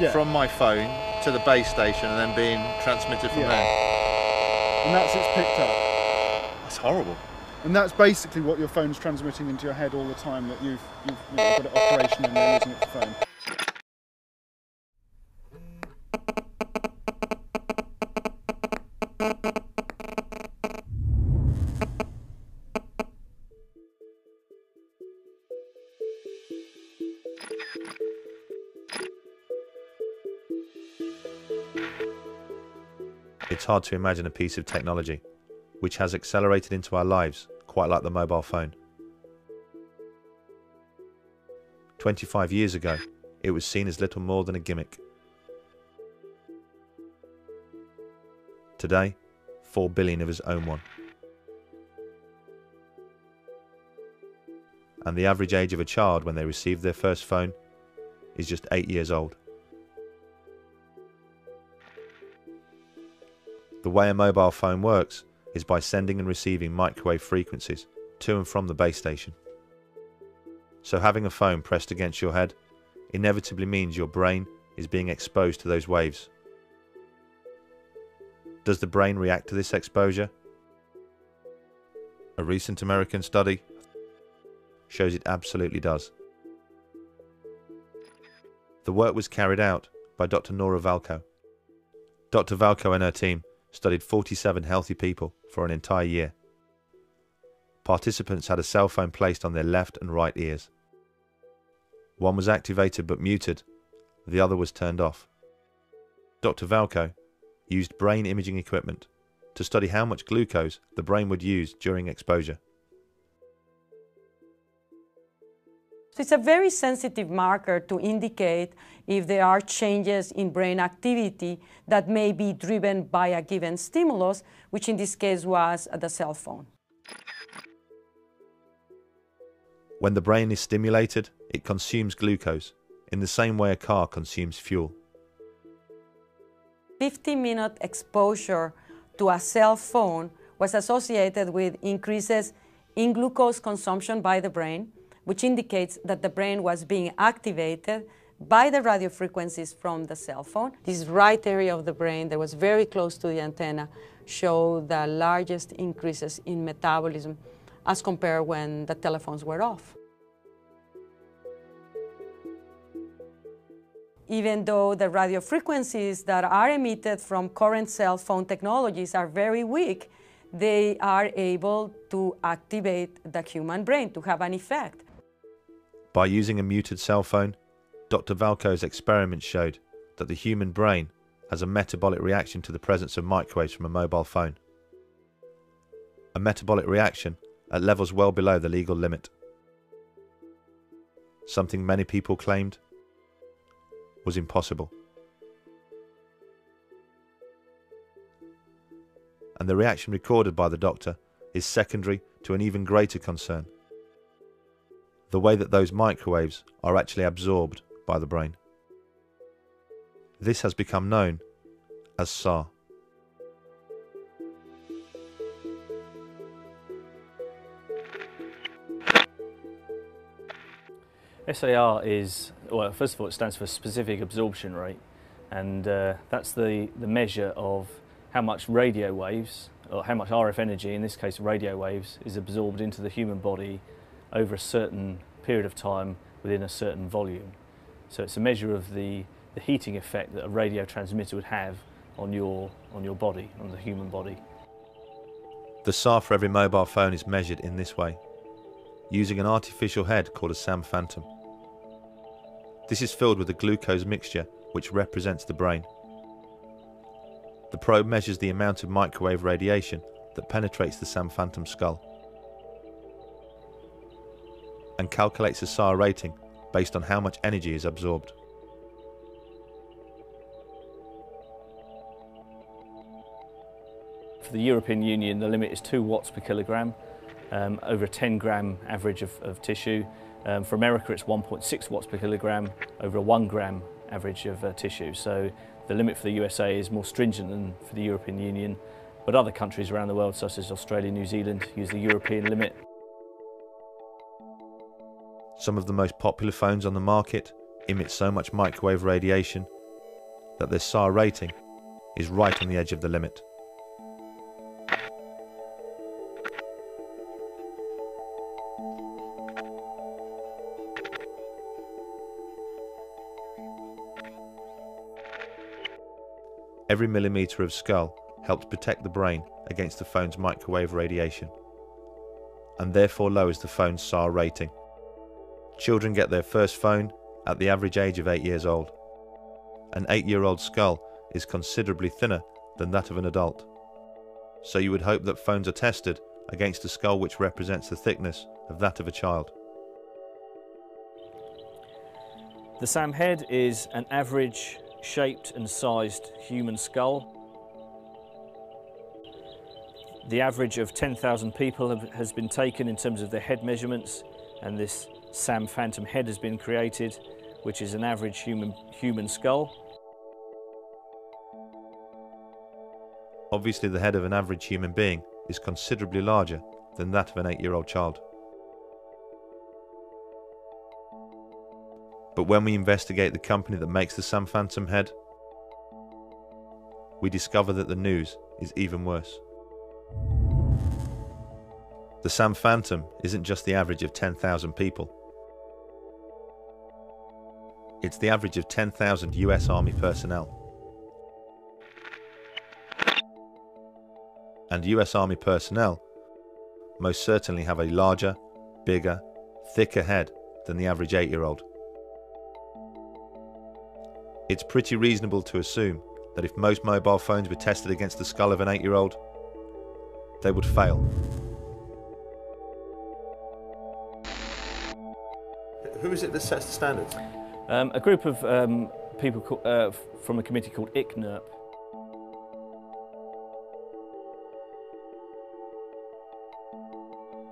Speaker 24: Yeah.
Speaker 10: from my phone to the base station and then being transmitted from
Speaker 24: Yeah.
Speaker 10: there.
Speaker 24: And that's it's picked up.
Speaker 10: That's horrible.
Speaker 24: And that's basically what your phone's transmitting into your head all the time that you've, you've you know, got it operational and you're using it for phone.
Speaker 10: Hard to imagine a piece of technology which has accelerated into our lives quite like the mobile phone. 25 years ago, it was seen as little more than a gimmick. Today, 4 billion of us own one. And the average age of a child when they receive their first phone is just 8 years old. The way a mobile phone works is by sending and receiving microwave frequencies to and from the base station. So having a phone pressed against your head inevitably means your brain is being exposed to those waves. Does the brain react to this exposure? A recent American study shows it absolutely does. The work was carried out by Dr. Nora Volkow. Dr. Volkow and her team studied 47 healthy people for an entire year. Participants had a cell phone placed on their left and right ears. One was activated but muted, the other was turned off. Dr. Volkow used brain imaging equipment to study how much glucose the brain would use during exposure.
Speaker 25: So it's a very sensitive marker to indicate if there are changes in brain activity that may be driven by a given stimulus, which in this case was the cell phone.
Speaker 10: When the brain is stimulated, it consumes glucose in the same way a car consumes fuel.
Speaker 25: 50 minute exposure to a cell phone was associated with increases in glucose consumption by the brain, which indicates that the brain was being activated by the radio frequencies from the cell phone. This right area of the brain that was very close to the antenna showed the largest increases in metabolism as compared when the telephones were off. Even though the radio frequencies that are emitted from current cell phone technologies are very weak, they are able to activate the human brain to have an effect.
Speaker 10: By using a muted cell phone, Dr. Volkow's experiments showed that the human brain has a metabolic reaction to the presence of microwaves from a mobile phone. A metabolic reaction at levels well below the legal limit. Something many people claimed was impossible. And the reaction recorded by the doctor is secondary to an even greater concern the way that those microwaves are actually absorbed by the brain. This has become known as SAR.
Speaker 26: SAR is, well, first of all, it stands for specific absorption rate, and uh, that's the, the measure of how much radio waves, or how much RF energy, in this case radio waves, is absorbed into the human body over a certain period of time within a certain volume. So it's a measure of the, the heating effect that a radio transmitter would have on your, on your body, on the human body.
Speaker 10: The SAR for every mobile phone is measured in this way, using an artificial head called a SAM Phantom. This is filled with a glucose mixture which represents the brain. The probe measures the amount of microwave radiation that penetrates the SAM Phantom skull and calculates a SAR rating based on how much energy is absorbed.
Speaker 26: For the European Union, the limit is 2 watts per kilogram um, over a 10 gram average of, of tissue. Um, for America, it's 1.6 watts per kilogram over a 1 gram average of uh, tissue. So the limit for the USA is more stringent than for the European Union, but other countries around the world, such as Australia and New Zealand, use the European limit.
Speaker 10: Some of the most popular phones on the market emit so much microwave radiation that their SAR rating is right on the edge of the limit. Every millimetre of skull helps protect the brain against the phone's microwave radiation and therefore lowers the phone's SAR rating. Children get their first phone at the average age of 8 years old. An 8 year old skull is considerably thinner than that of an adult. So you would hope that phones are tested against a skull which represents the thickness of that of a child.
Speaker 26: The SAM head is an average shaped and sized human skull. The average of 10,000 people have, has been taken in terms of their head measurements and this SAM Phantom head has been created, which is an average human, human skull.
Speaker 10: Obviously the head of an average human being is considerably larger than that of an eight-year-old child. But when we investigate the company that makes the Sam Phantom head, we discover that the news is even worse. The Sam Phantom isn't just the average of 10,000 people. It's the average of 10,000 US Army personnel. And US Army personnel most certainly have a larger, bigger, thicker head than the average 8 year old. It's pretty reasonable to assume that if most mobile phones were tested against the skull of an 8 year old, they would fail.
Speaker 19: Who is it that sets the standards?
Speaker 26: Um, a group of um, people co- uh, from a committee called ICNIRP.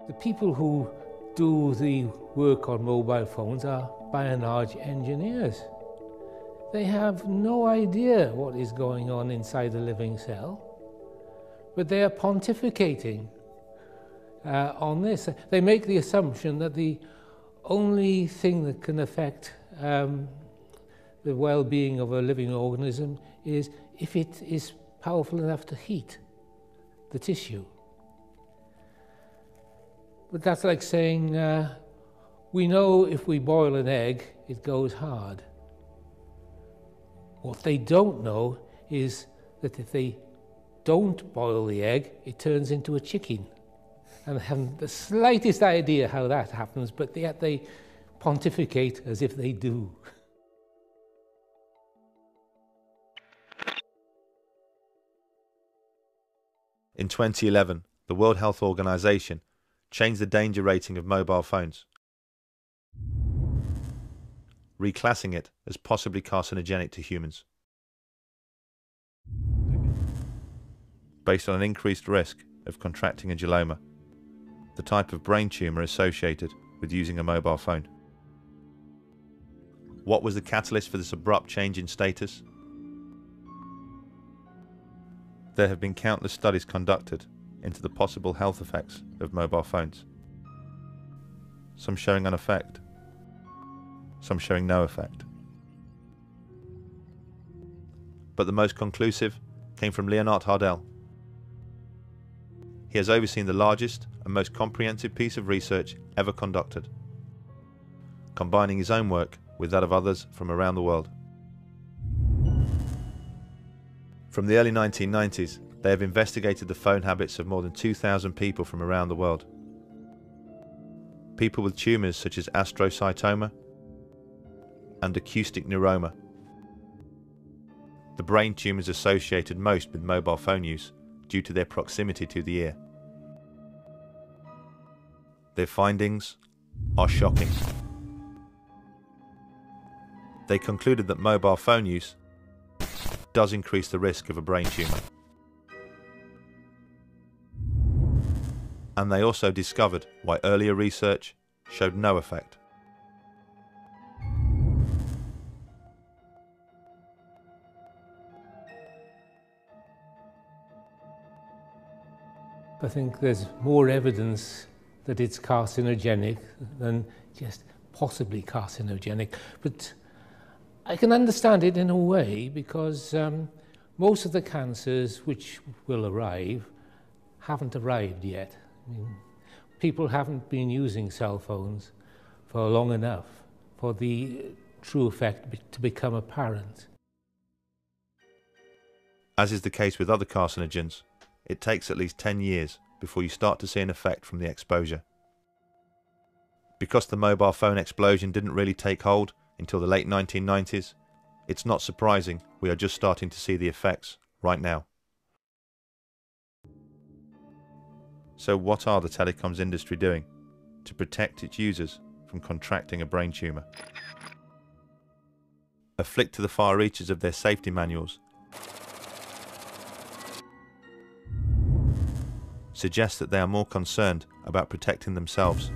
Speaker 27: The people who do the work on mobile phones are by and large engineers. They have no idea what is going on inside a living cell, but they are pontificating uh, on this. They make the assumption that the only thing that can affect um, the well being of a living organism is if it is powerful enough to heat the tissue. But that's like saying uh, we know if we boil an egg, it goes hard. What they don't know is that if they don't boil the egg, it turns into a chicken. And they haven't the slightest idea how that happens, but yet they pontificate as if they do.
Speaker 10: In 2011, the World Health Organization changed the danger rating of mobile phones, reclassing it as possibly carcinogenic to humans. Based on an increased risk of contracting a glioma, the type of brain tumour associated with using a mobile phone. What was the catalyst for this abrupt change in status? There have been countless studies conducted into the possible health effects of mobile phones. Some showing an effect, some showing no effect. But the most conclusive came from Lennart Hardell. He has overseen the largest and most comprehensive piece of research ever conducted, combining his own work with that of others from around the world. From the early 1990s, they have investigated the phone habits of more than 2,000 people from around the world. People with tumours such as astrocytoma and acoustic neuroma. The brain tumours associated most with mobile phone use due to their proximity to the ear. Their findings are shocking. They concluded that mobile phone use does increase the risk of a brain tumour. And they also discovered why earlier research showed no effect.
Speaker 27: I think there's more evidence that it's carcinogenic than just possibly carcinogenic. But I can understand it in a way because um, most of the cancers which will arrive haven't arrived yet. I mean, people haven't been using cell phones for long enough for the true effect to become apparent.
Speaker 10: As is the case with other carcinogens, it takes at least 10 years before you start to see an effect from the exposure. Because the mobile phone explosion didn't really take hold until the late 1990s, it's not surprising we are just starting to see the effects right now. So, what are the telecoms industry doing to protect its users from contracting a brain tumour? A flick to the far reaches of their safety manuals suggests that they are more concerned about protecting themselves.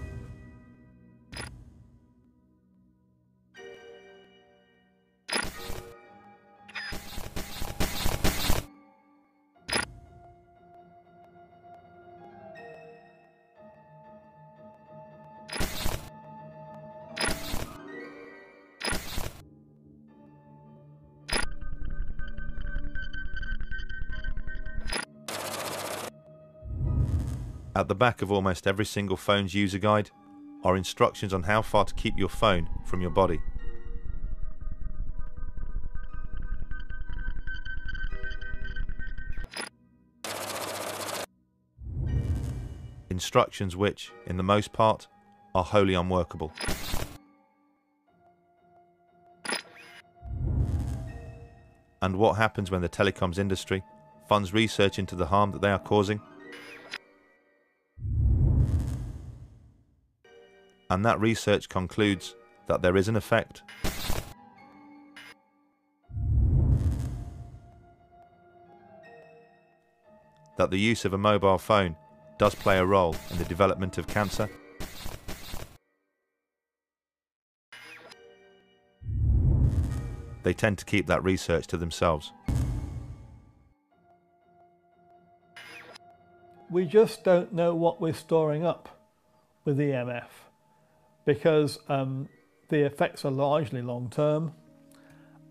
Speaker 10: At the back of almost every single phone's user guide are instructions on how far to keep your phone from your body. Instructions which, in the most part, are wholly unworkable. And what happens when the telecoms industry funds research into the harm that they are causing? And that research concludes that there is an effect. That the use of a mobile phone does play a role in the development of cancer. They tend to keep that research to themselves.
Speaker 4: We just don't know what we're storing up with EMF because um, the effects are largely long term.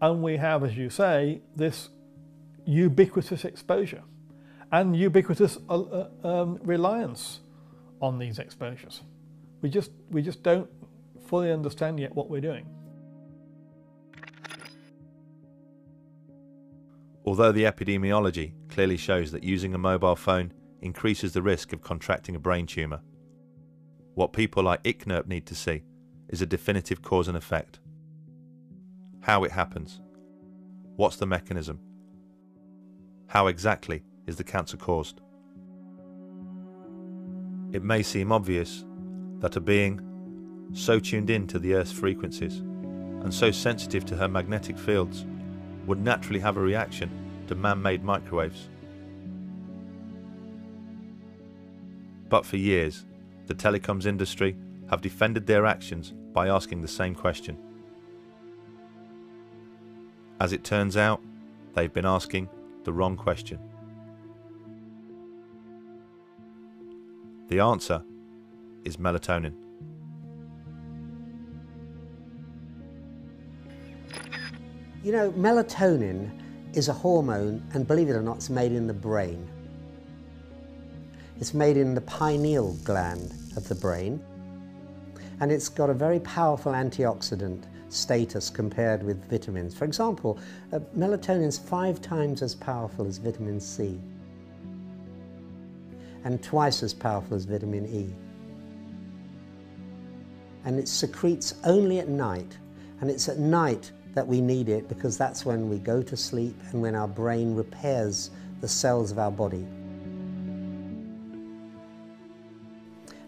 Speaker 4: And we have, as you say, this ubiquitous exposure and ubiquitous uh, uh, um, reliance on these exposures. We just, we just don't fully understand yet what we're doing.
Speaker 10: Although the epidemiology clearly shows that using a mobile phone increases the risk of contracting a brain tumour, what people like ICNIRP need to see is a definitive cause and effect. How it happens. What's the mechanism? How exactly is the cancer caused? It may seem obvious that a being so tuned in to the Earth's frequencies and so sensitive to her magnetic fields would naturally have a reaction to man-made microwaves. But for years, the telecoms industry have defended their actions by asking the same question. As it turns out, they've been asking the wrong question. The answer is melatonin.
Speaker 3: You know, melatonin is a hormone, and believe it or not, it's made in the brain. It's made in the pineal gland of the brain, and it's got a very powerful antioxidant status compared with vitamins. For example, uh, melatonin is five times as powerful as vitamin C and twice as powerful as vitamin E. And it secretes only at night, and it's at night that we need it because that's when we go to sleep and when our brain repairs the cells of our body.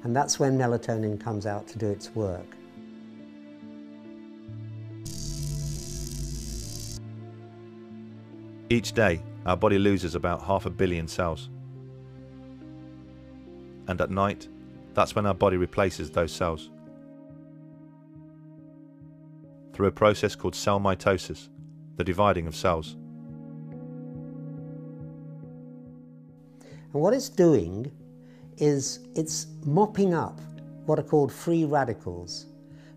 Speaker 3: And that's when melatonin comes out to do its work.
Speaker 10: Each day, our body loses about half a billion cells. And at night, that's when our body replaces those cells. Through a process called cell mitosis, the dividing of cells.
Speaker 3: And what it's doing is it's mopping up what are called free radicals.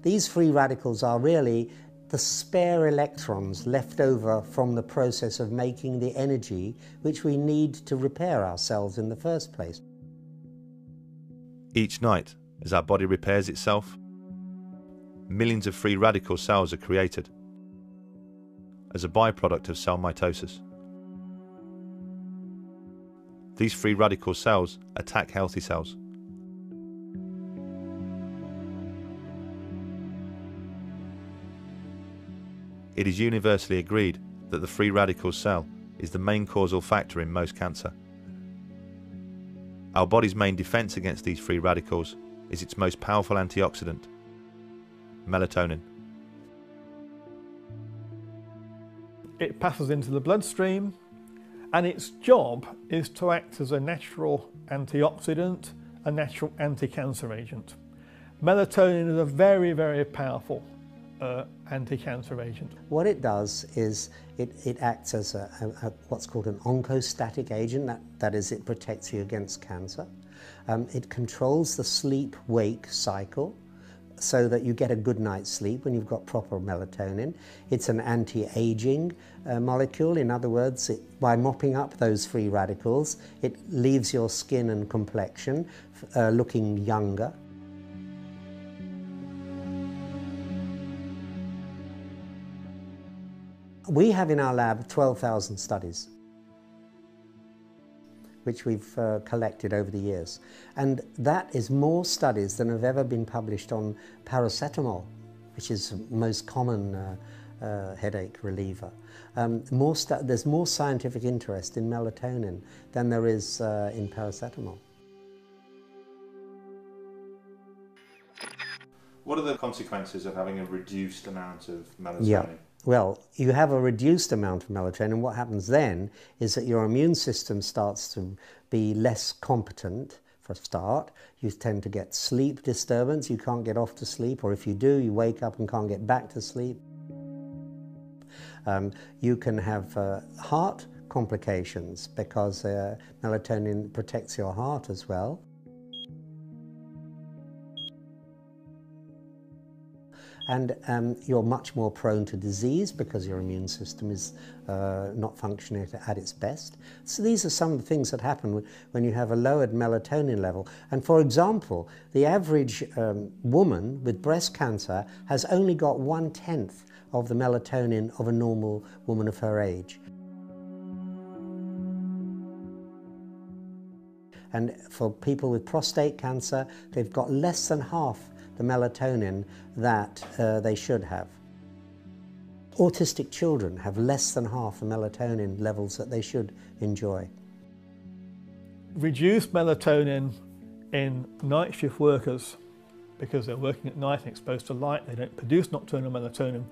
Speaker 3: These free radicals are really the spare electrons left over from the process of making the energy which we need to repair ourselves in the first place.
Speaker 10: Each night, as our body repairs itself, millions of free radical cells are created as a byproduct of cell mitosis. These free radical cells attack healthy cells. It is universally agreed that the free radical cell is the main causal factor in most cancer. Our body's main defense against these free radicals is its most powerful antioxidant, melatonin.
Speaker 4: It passes into the bloodstream And its job is to act as a natural antioxidant, a natural anti-cancer agent. Melatonin is a very, very powerful uh, anti-cancer agent.
Speaker 3: What it does is it, it acts as a, a, a, what's called an oncostatic agent, that, that is it protects you against cancer. Um, it controls the sleep-wake cycle so that you get a good night's sleep when you've got proper melatonin. It's an anti-aging uh, molecule. In other words, it, by mopping up those free radicals, it leaves your skin and complexion uh, looking younger. We have in our lab 12,000 studies which we've uh, collected over the years. And that is more studies than have ever been published on paracetamol, which is the most common uh, uh, headache reliever. Um, more there's more scientific interest in melatonin than there is uh, in paracetamol.
Speaker 10: What are the consequences of having a reduced amount of melatonin?
Speaker 3: Yeah. Well, you have a reduced amount of melatonin. And what happens then is that your immune system starts to be less competent for a start. You tend to get sleep disturbance. You can't get off to sleep, or if you do, you wake up and can't get back to sleep. Um, you can have uh, heart complications because uh, melatonin protects your heart as well. And um, you're much more prone to disease because your immune system is uh, not functioning at its best. So these are some of the things that happen when you have a lowered melatonin level. And for example, the average um, woman with breast cancer has only got one-tenth of the melatonin of a normal woman of her age. And for people with prostate cancer, they've got less than half the melatonin that uh, they should have. Autistic children have less than half the melatonin levels that they should enjoy.
Speaker 4: Reduced melatonin in night shift workers, because they're working at night and exposed to light, they don't produce nocturnal melatonin,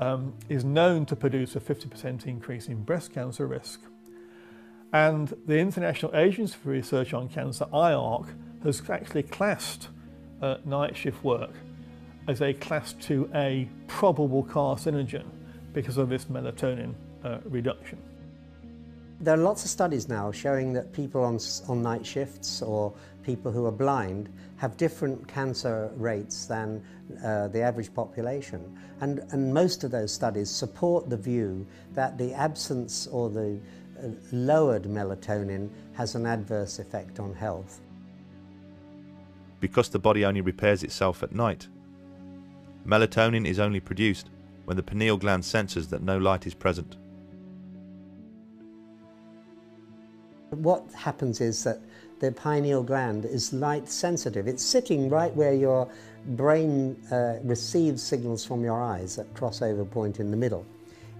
Speaker 4: um, is known to produce a 50% increase in breast cancer risk. And the International Agency for Research on Cancer, IARC, has actually classed uh, night shift work as a class 2A probable carcinogen because of this melatonin uh, reduction.
Speaker 3: There are lots of studies now showing that people on, on night shifts or people who are blind have different cancer rates than uh, the average population. And, and most of those studies support the view that the absence or the uh, lowered melatonin has an adverse effect on health
Speaker 10: because the body only repairs itself at night. Melatonin is only produced when the pineal gland senses that no light is present.
Speaker 3: What happens is that the pineal gland is light sensitive. It's sitting right where your brain uh, receives signals from your eyes, that crossover point in the middle.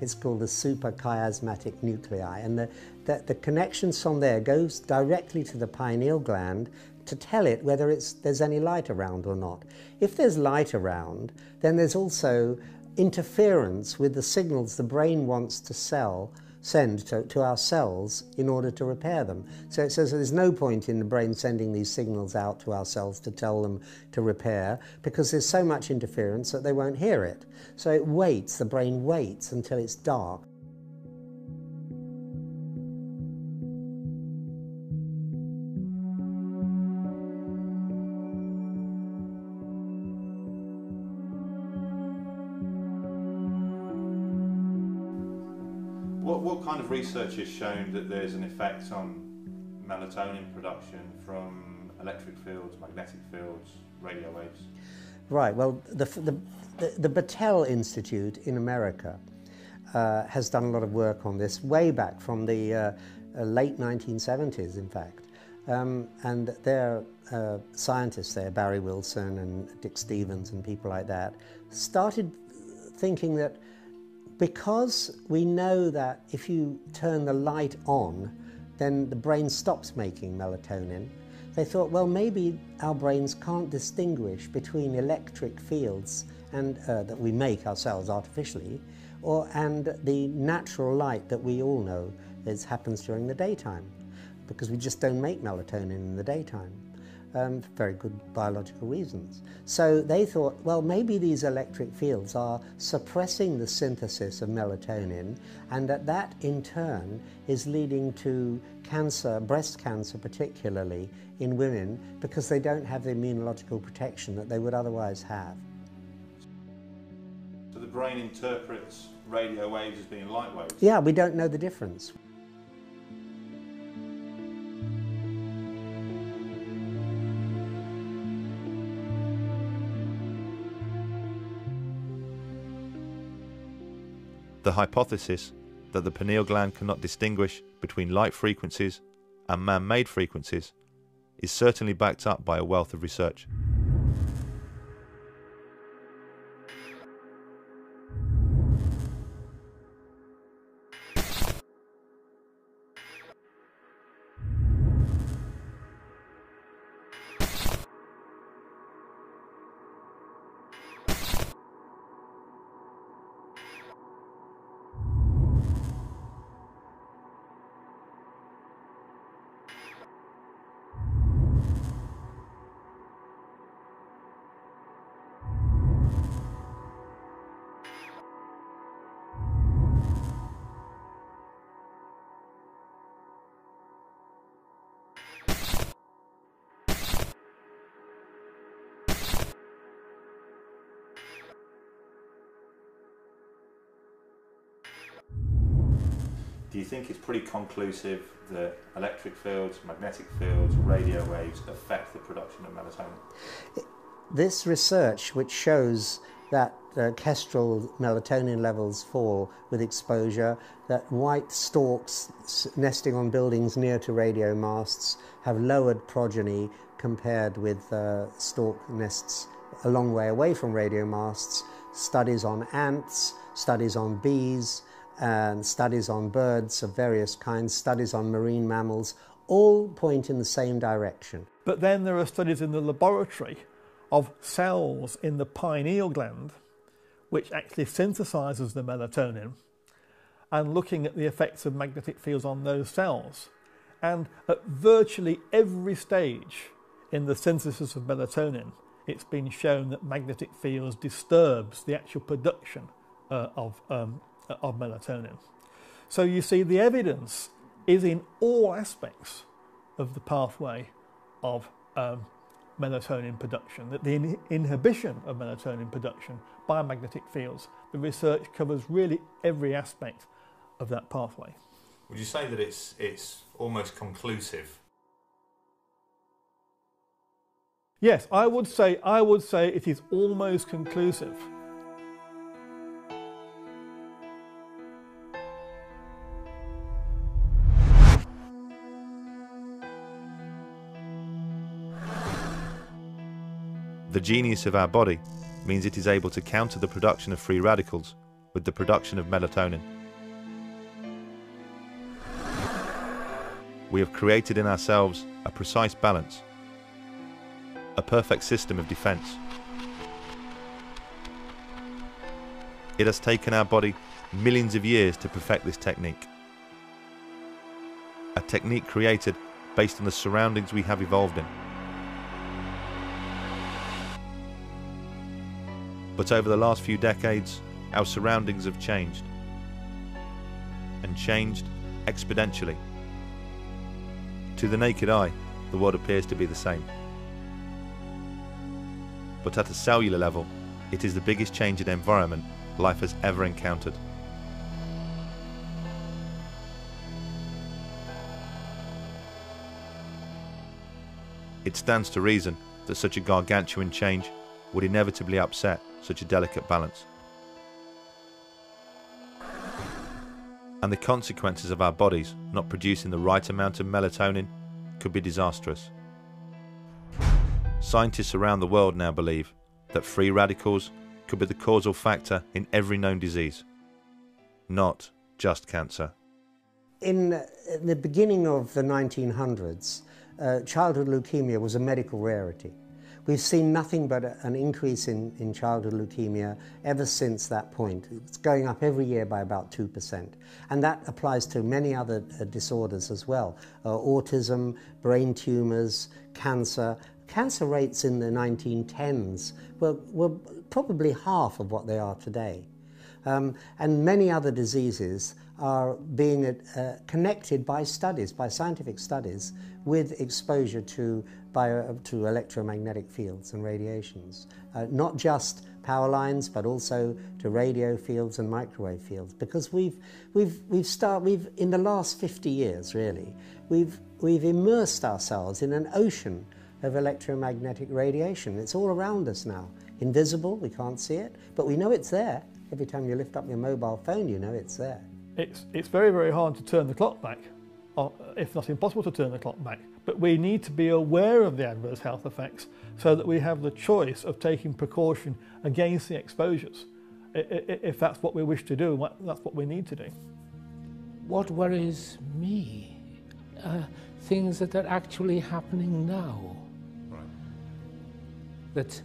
Speaker 3: It's called the suprachiasmatic nuclei, and the, the, the connections from there goes directly to the pineal gland to tell it whether it's, there's any light around or not. If there's light around, then there's also interference with the signals the brain wants to sell, send to, to our cells in order to repair them. So it says there's no point in the brain sending these signals out to our cells to tell them to repair because there's so much interference that they won't hear it. So it waits, the brain waits until it's dark
Speaker 10: research has shown that there's an effect on melatonin production from electric fields, magnetic fields, radio waves.
Speaker 3: Right, well, the, the, the, the Battelle Institute in America uh, has done a lot of work on this way back from the uh, uh, late 1970s, in fact. Um, and their uh, scientists there, Barry Wilson and Dick Stevens and people like that, started thinking that because we know that if you turn the light on, then the brain stops making melatonin, they thought, well, maybe our brains can't distinguish between electric fields and, uh, that we make ourselves artificially or, and the natural light that we all know it happens during the daytime because we just don't make melatonin in the daytime. Um, for very good biological reasons. So they thought, well, maybe these electric fields are suppressing the synthesis of melatonin, and that that in turn is leading to cancer, breast cancer particularly, in women because they don't have the immunological protection that they would otherwise have.
Speaker 10: So the brain interprets radio waves as being light waves?
Speaker 3: Yeah, we don't know the difference.
Speaker 10: The hypothesis that the pineal gland cannot distinguish between light frequencies and man made frequencies is certainly backed up by a wealth of research. Do you think it's pretty conclusive that electric fields, magnetic fields, radio waves affect the production of melatonin?
Speaker 3: This research, which shows that uh, kestrel melatonin levels fall with exposure, that white storks nesting on buildings near to radio masts have lowered progeny compared with uh, stork nests a long way away from radio masts, studies on ants, studies on bees, and studies on birds of various kinds, studies on marine mammals, all point in the same direction.
Speaker 4: But then there are studies in the laboratory of cells in the pineal gland which actually synthesizes the melatonin and looking at the effects of magnetic fields on those cells. And at virtually every stage in the synthesis of melatonin, it's been shown that magnetic fields disturbs the actual production uh, of um, of melatonin. So you see, the evidence is in all aspects of the pathway of um, melatonin production, that the in inhibition of melatonin production by magnetic fields, the research covers really every aspect of that pathway.
Speaker 10: Would you say that it's, it's almost conclusive?
Speaker 4: Yes, I would say I would say it is almost conclusive.
Speaker 10: The genius of our body means it is able to counter the production of free radicals with the production of melatonin. We have created in ourselves a precise balance, a perfect system of defense. It has taken our body millions of years to perfect this technique. A technique created based on the surroundings we have evolved in. But over the last few decades, our surroundings have changed. And changed exponentially. To the naked eye, the world appears to be the same. But at a cellular level, it is the biggest change in environment life has ever encountered. It stands to reason that such a gargantuan change would inevitably upset such a delicate balance. And the consequences of our bodies not producing the right amount of melatonin could be disastrous. Scientists around the world now believe that free radicals could be the causal factor in every known disease, not just cancer.
Speaker 3: In the beginning of the 1900s, uh, childhood leukemia was a medical rarity We've seen nothing but an increase in, in childhood leukemia ever since that point. It's going up every year by about 2%. And that applies to many other uh, disorders as well. Uh, autism, brain tumours, cancer. Cancer rates in the 1910s were, were probably half of what they are today. Um, and many other diseases are being uh, connected by studies, by scientific studies, with exposure to, bio, to electromagnetic fields and radiations. Uh, not just power lines, but also to radio fields and microwave fields. Because we've, we've, we've, start, we've in the last 50 years, really, we've, we've immersed ourselves in an ocean of electromagnetic radiation. It's all around us now. Invisible, we can't see it, but we know it's there. Every time you lift up your mobile phone, you know it's there.
Speaker 4: It's, it's very, very hard to turn the clock back, or if not impossible to turn the clock back. But we need to be aware of the adverse health effects so that we have the choice of taking precaution against the exposures, if that's what we wish to do, that's what we need to do.
Speaker 27: What worries me are things that are actually happening now. Right. That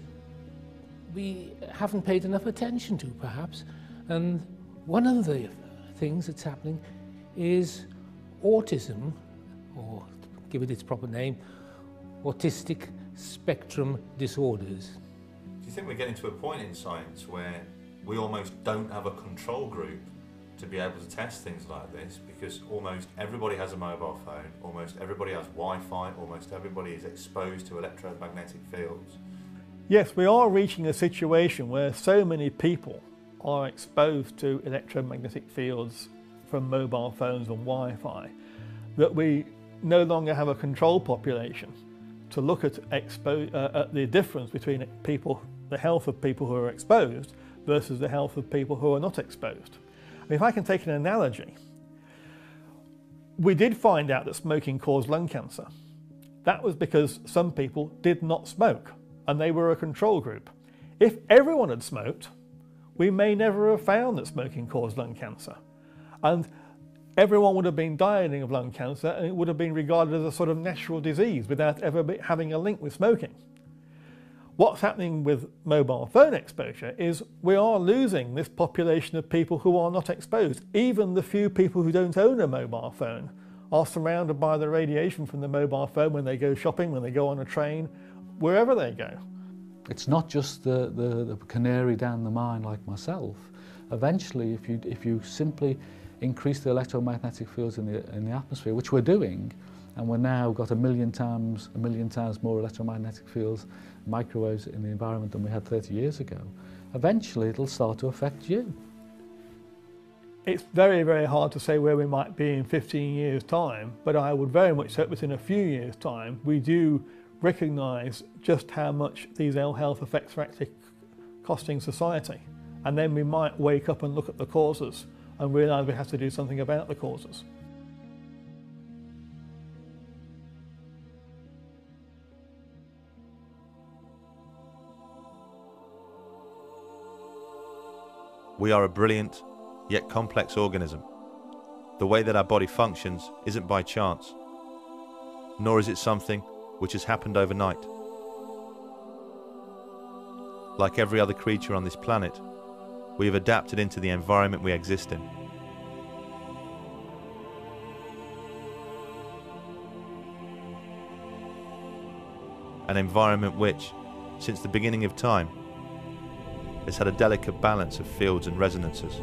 Speaker 27: we haven't paid enough attention to, perhaps. And one of the things that's happening is autism, or give it its proper name, autistic spectrum disorders.
Speaker 10: Do you think we're getting to a point in science where we almost don't have a control group to be able to test things like this because almost everybody has a mobile phone, almost everybody has Wi-Fi, almost everybody is exposed to electromagnetic fields.
Speaker 4: Yes, we are reaching a situation where so many people are exposed to electromagnetic fields from mobile phones and Wi-Fi that we no longer have a control population to look at, uh, at the difference between people, the health of people who are exposed versus the health of people who are not exposed. If I can take an analogy, we did find out that smoking caused lung cancer. That was because some people did not smoke and they were a control group. If everyone had smoked, we may never have found that smoking caused lung cancer. And everyone would have been dying of lung cancer and it would have been regarded as a sort of natural disease without ever having a link with smoking. What's happening with mobile phone exposure is we are losing this population of people who are not exposed. Even the few people who don't own a mobile phone are surrounded by the radiation from the mobile phone when they go shopping, when they go on a train, wherever they go.
Speaker 8: It's not just the, the, the canary down the mine like myself. Eventually, if you, if you simply increase the electromagnetic fields in the, in the atmosphere, which we're doing, and we're now got a million times, a million times more electromagnetic fields, microwaves in the environment than we had 30 years ago, eventually it'll start to affect you.
Speaker 4: It's very, very hard to say where we might be in 15 years' time, but I would very much hope within a few years' time we do recognise just how much these ill health effects are actually costing society. And then we might wake up and look at the causes and realise we have to do something about the causes.
Speaker 10: We are a brilliant, yet complex organism. The way that our body functions isn't by chance, nor is it something which has happened overnight. Like every other creature on this planet, we have adapted into the environment we exist in. An environment which, since the beginning of time, has had a delicate balance of fields and resonances.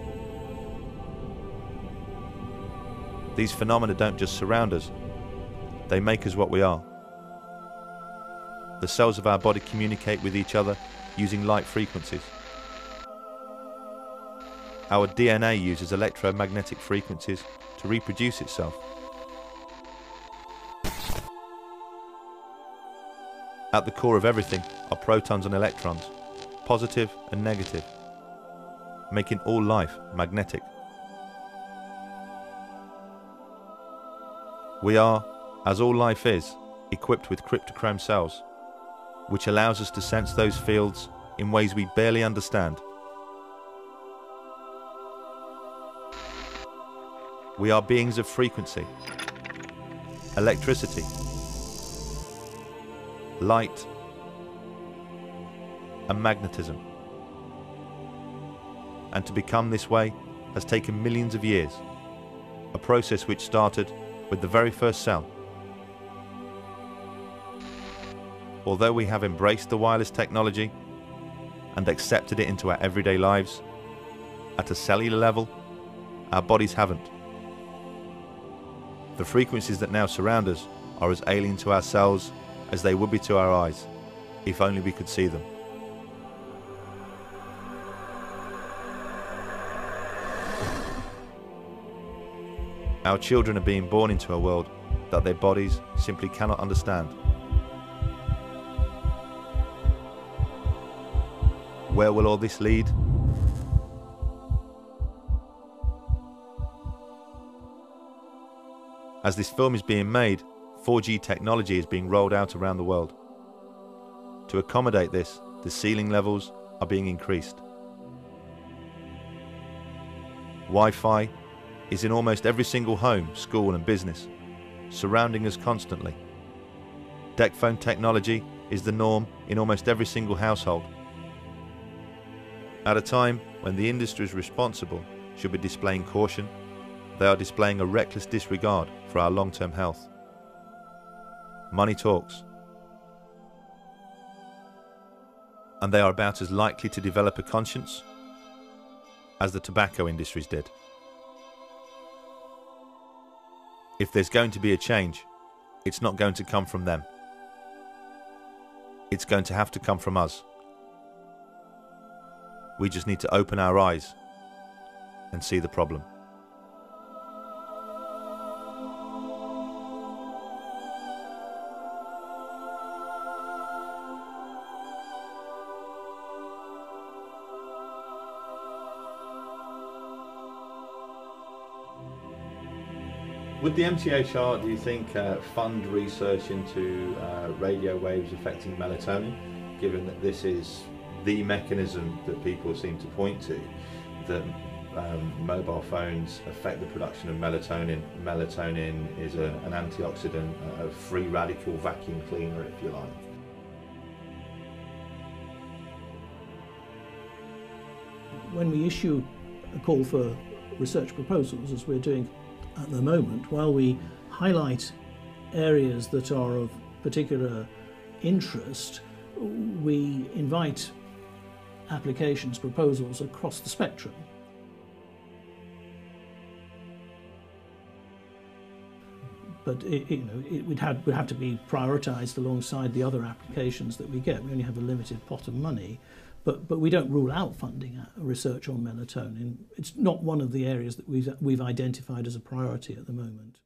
Speaker 10: These phenomena don't just surround us, they make us what we are. The cells of our body communicate with each other using light frequencies. Our DNA uses electromagnetic frequencies to reproduce itself. At the core of everything are protons and electrons, positive and negative, making all life magnetic. We are, as all life is, equipped with cryptochrome cells which allows us to sense those fields in ways we barely understand. We are beings of frequency, electricity, light, and magnetism. And to become this way has taken millions of years, a process which started with the very first cell. Although we have embraced the wireless technology and accepted it into our everyday lives, at a cellular level, our bodies haven't. The frequencies that now surround us are as alien to ourselves as they would be to our eyes, if only we could see them. Our children are being born into a world that their bodies simply cannot understand. Where will all this lead? As this film is being made, 4G technology is being rolled out around the world. To accommodate this, the ceiling levels are being increased. Wi-Fi is in almost every single home, school and business, surrounding us constantly. DECT phone technology is the norm in almost every single household. At a time when the industries responsible should be displaying caution, they are displaying a reckless disregard for our long-term health. Money talks. And they are about as likely to develop a conscience as the tobacco industries did. If there's going to be a change, it's not going to come from them. It's going to have to come from us. We just need to open our eyes and see the problem. Would the MTHR, do you think, uh, fund research into uh, radio waves affecting melatonin, given that this is the mechanism that people seem to point to, that um, mobile phones affect the production of melatonin. Melatonin is a, an antioxidant, a free radical vacuum cleaner, if you like.
Speaker 20: When we issue a call for research proposals, as we're doing at the moment, while we highlight areas that are of particular interest, we invite applications, proposals across the spectrum. But it, you know, it would have, would have to be prioritised alongside the other applications that we get. We only have a limited pot of money, but, but we don't rule out funding research on melatonin. It's not one of the areas that we've, we've identified as a priority at the moment.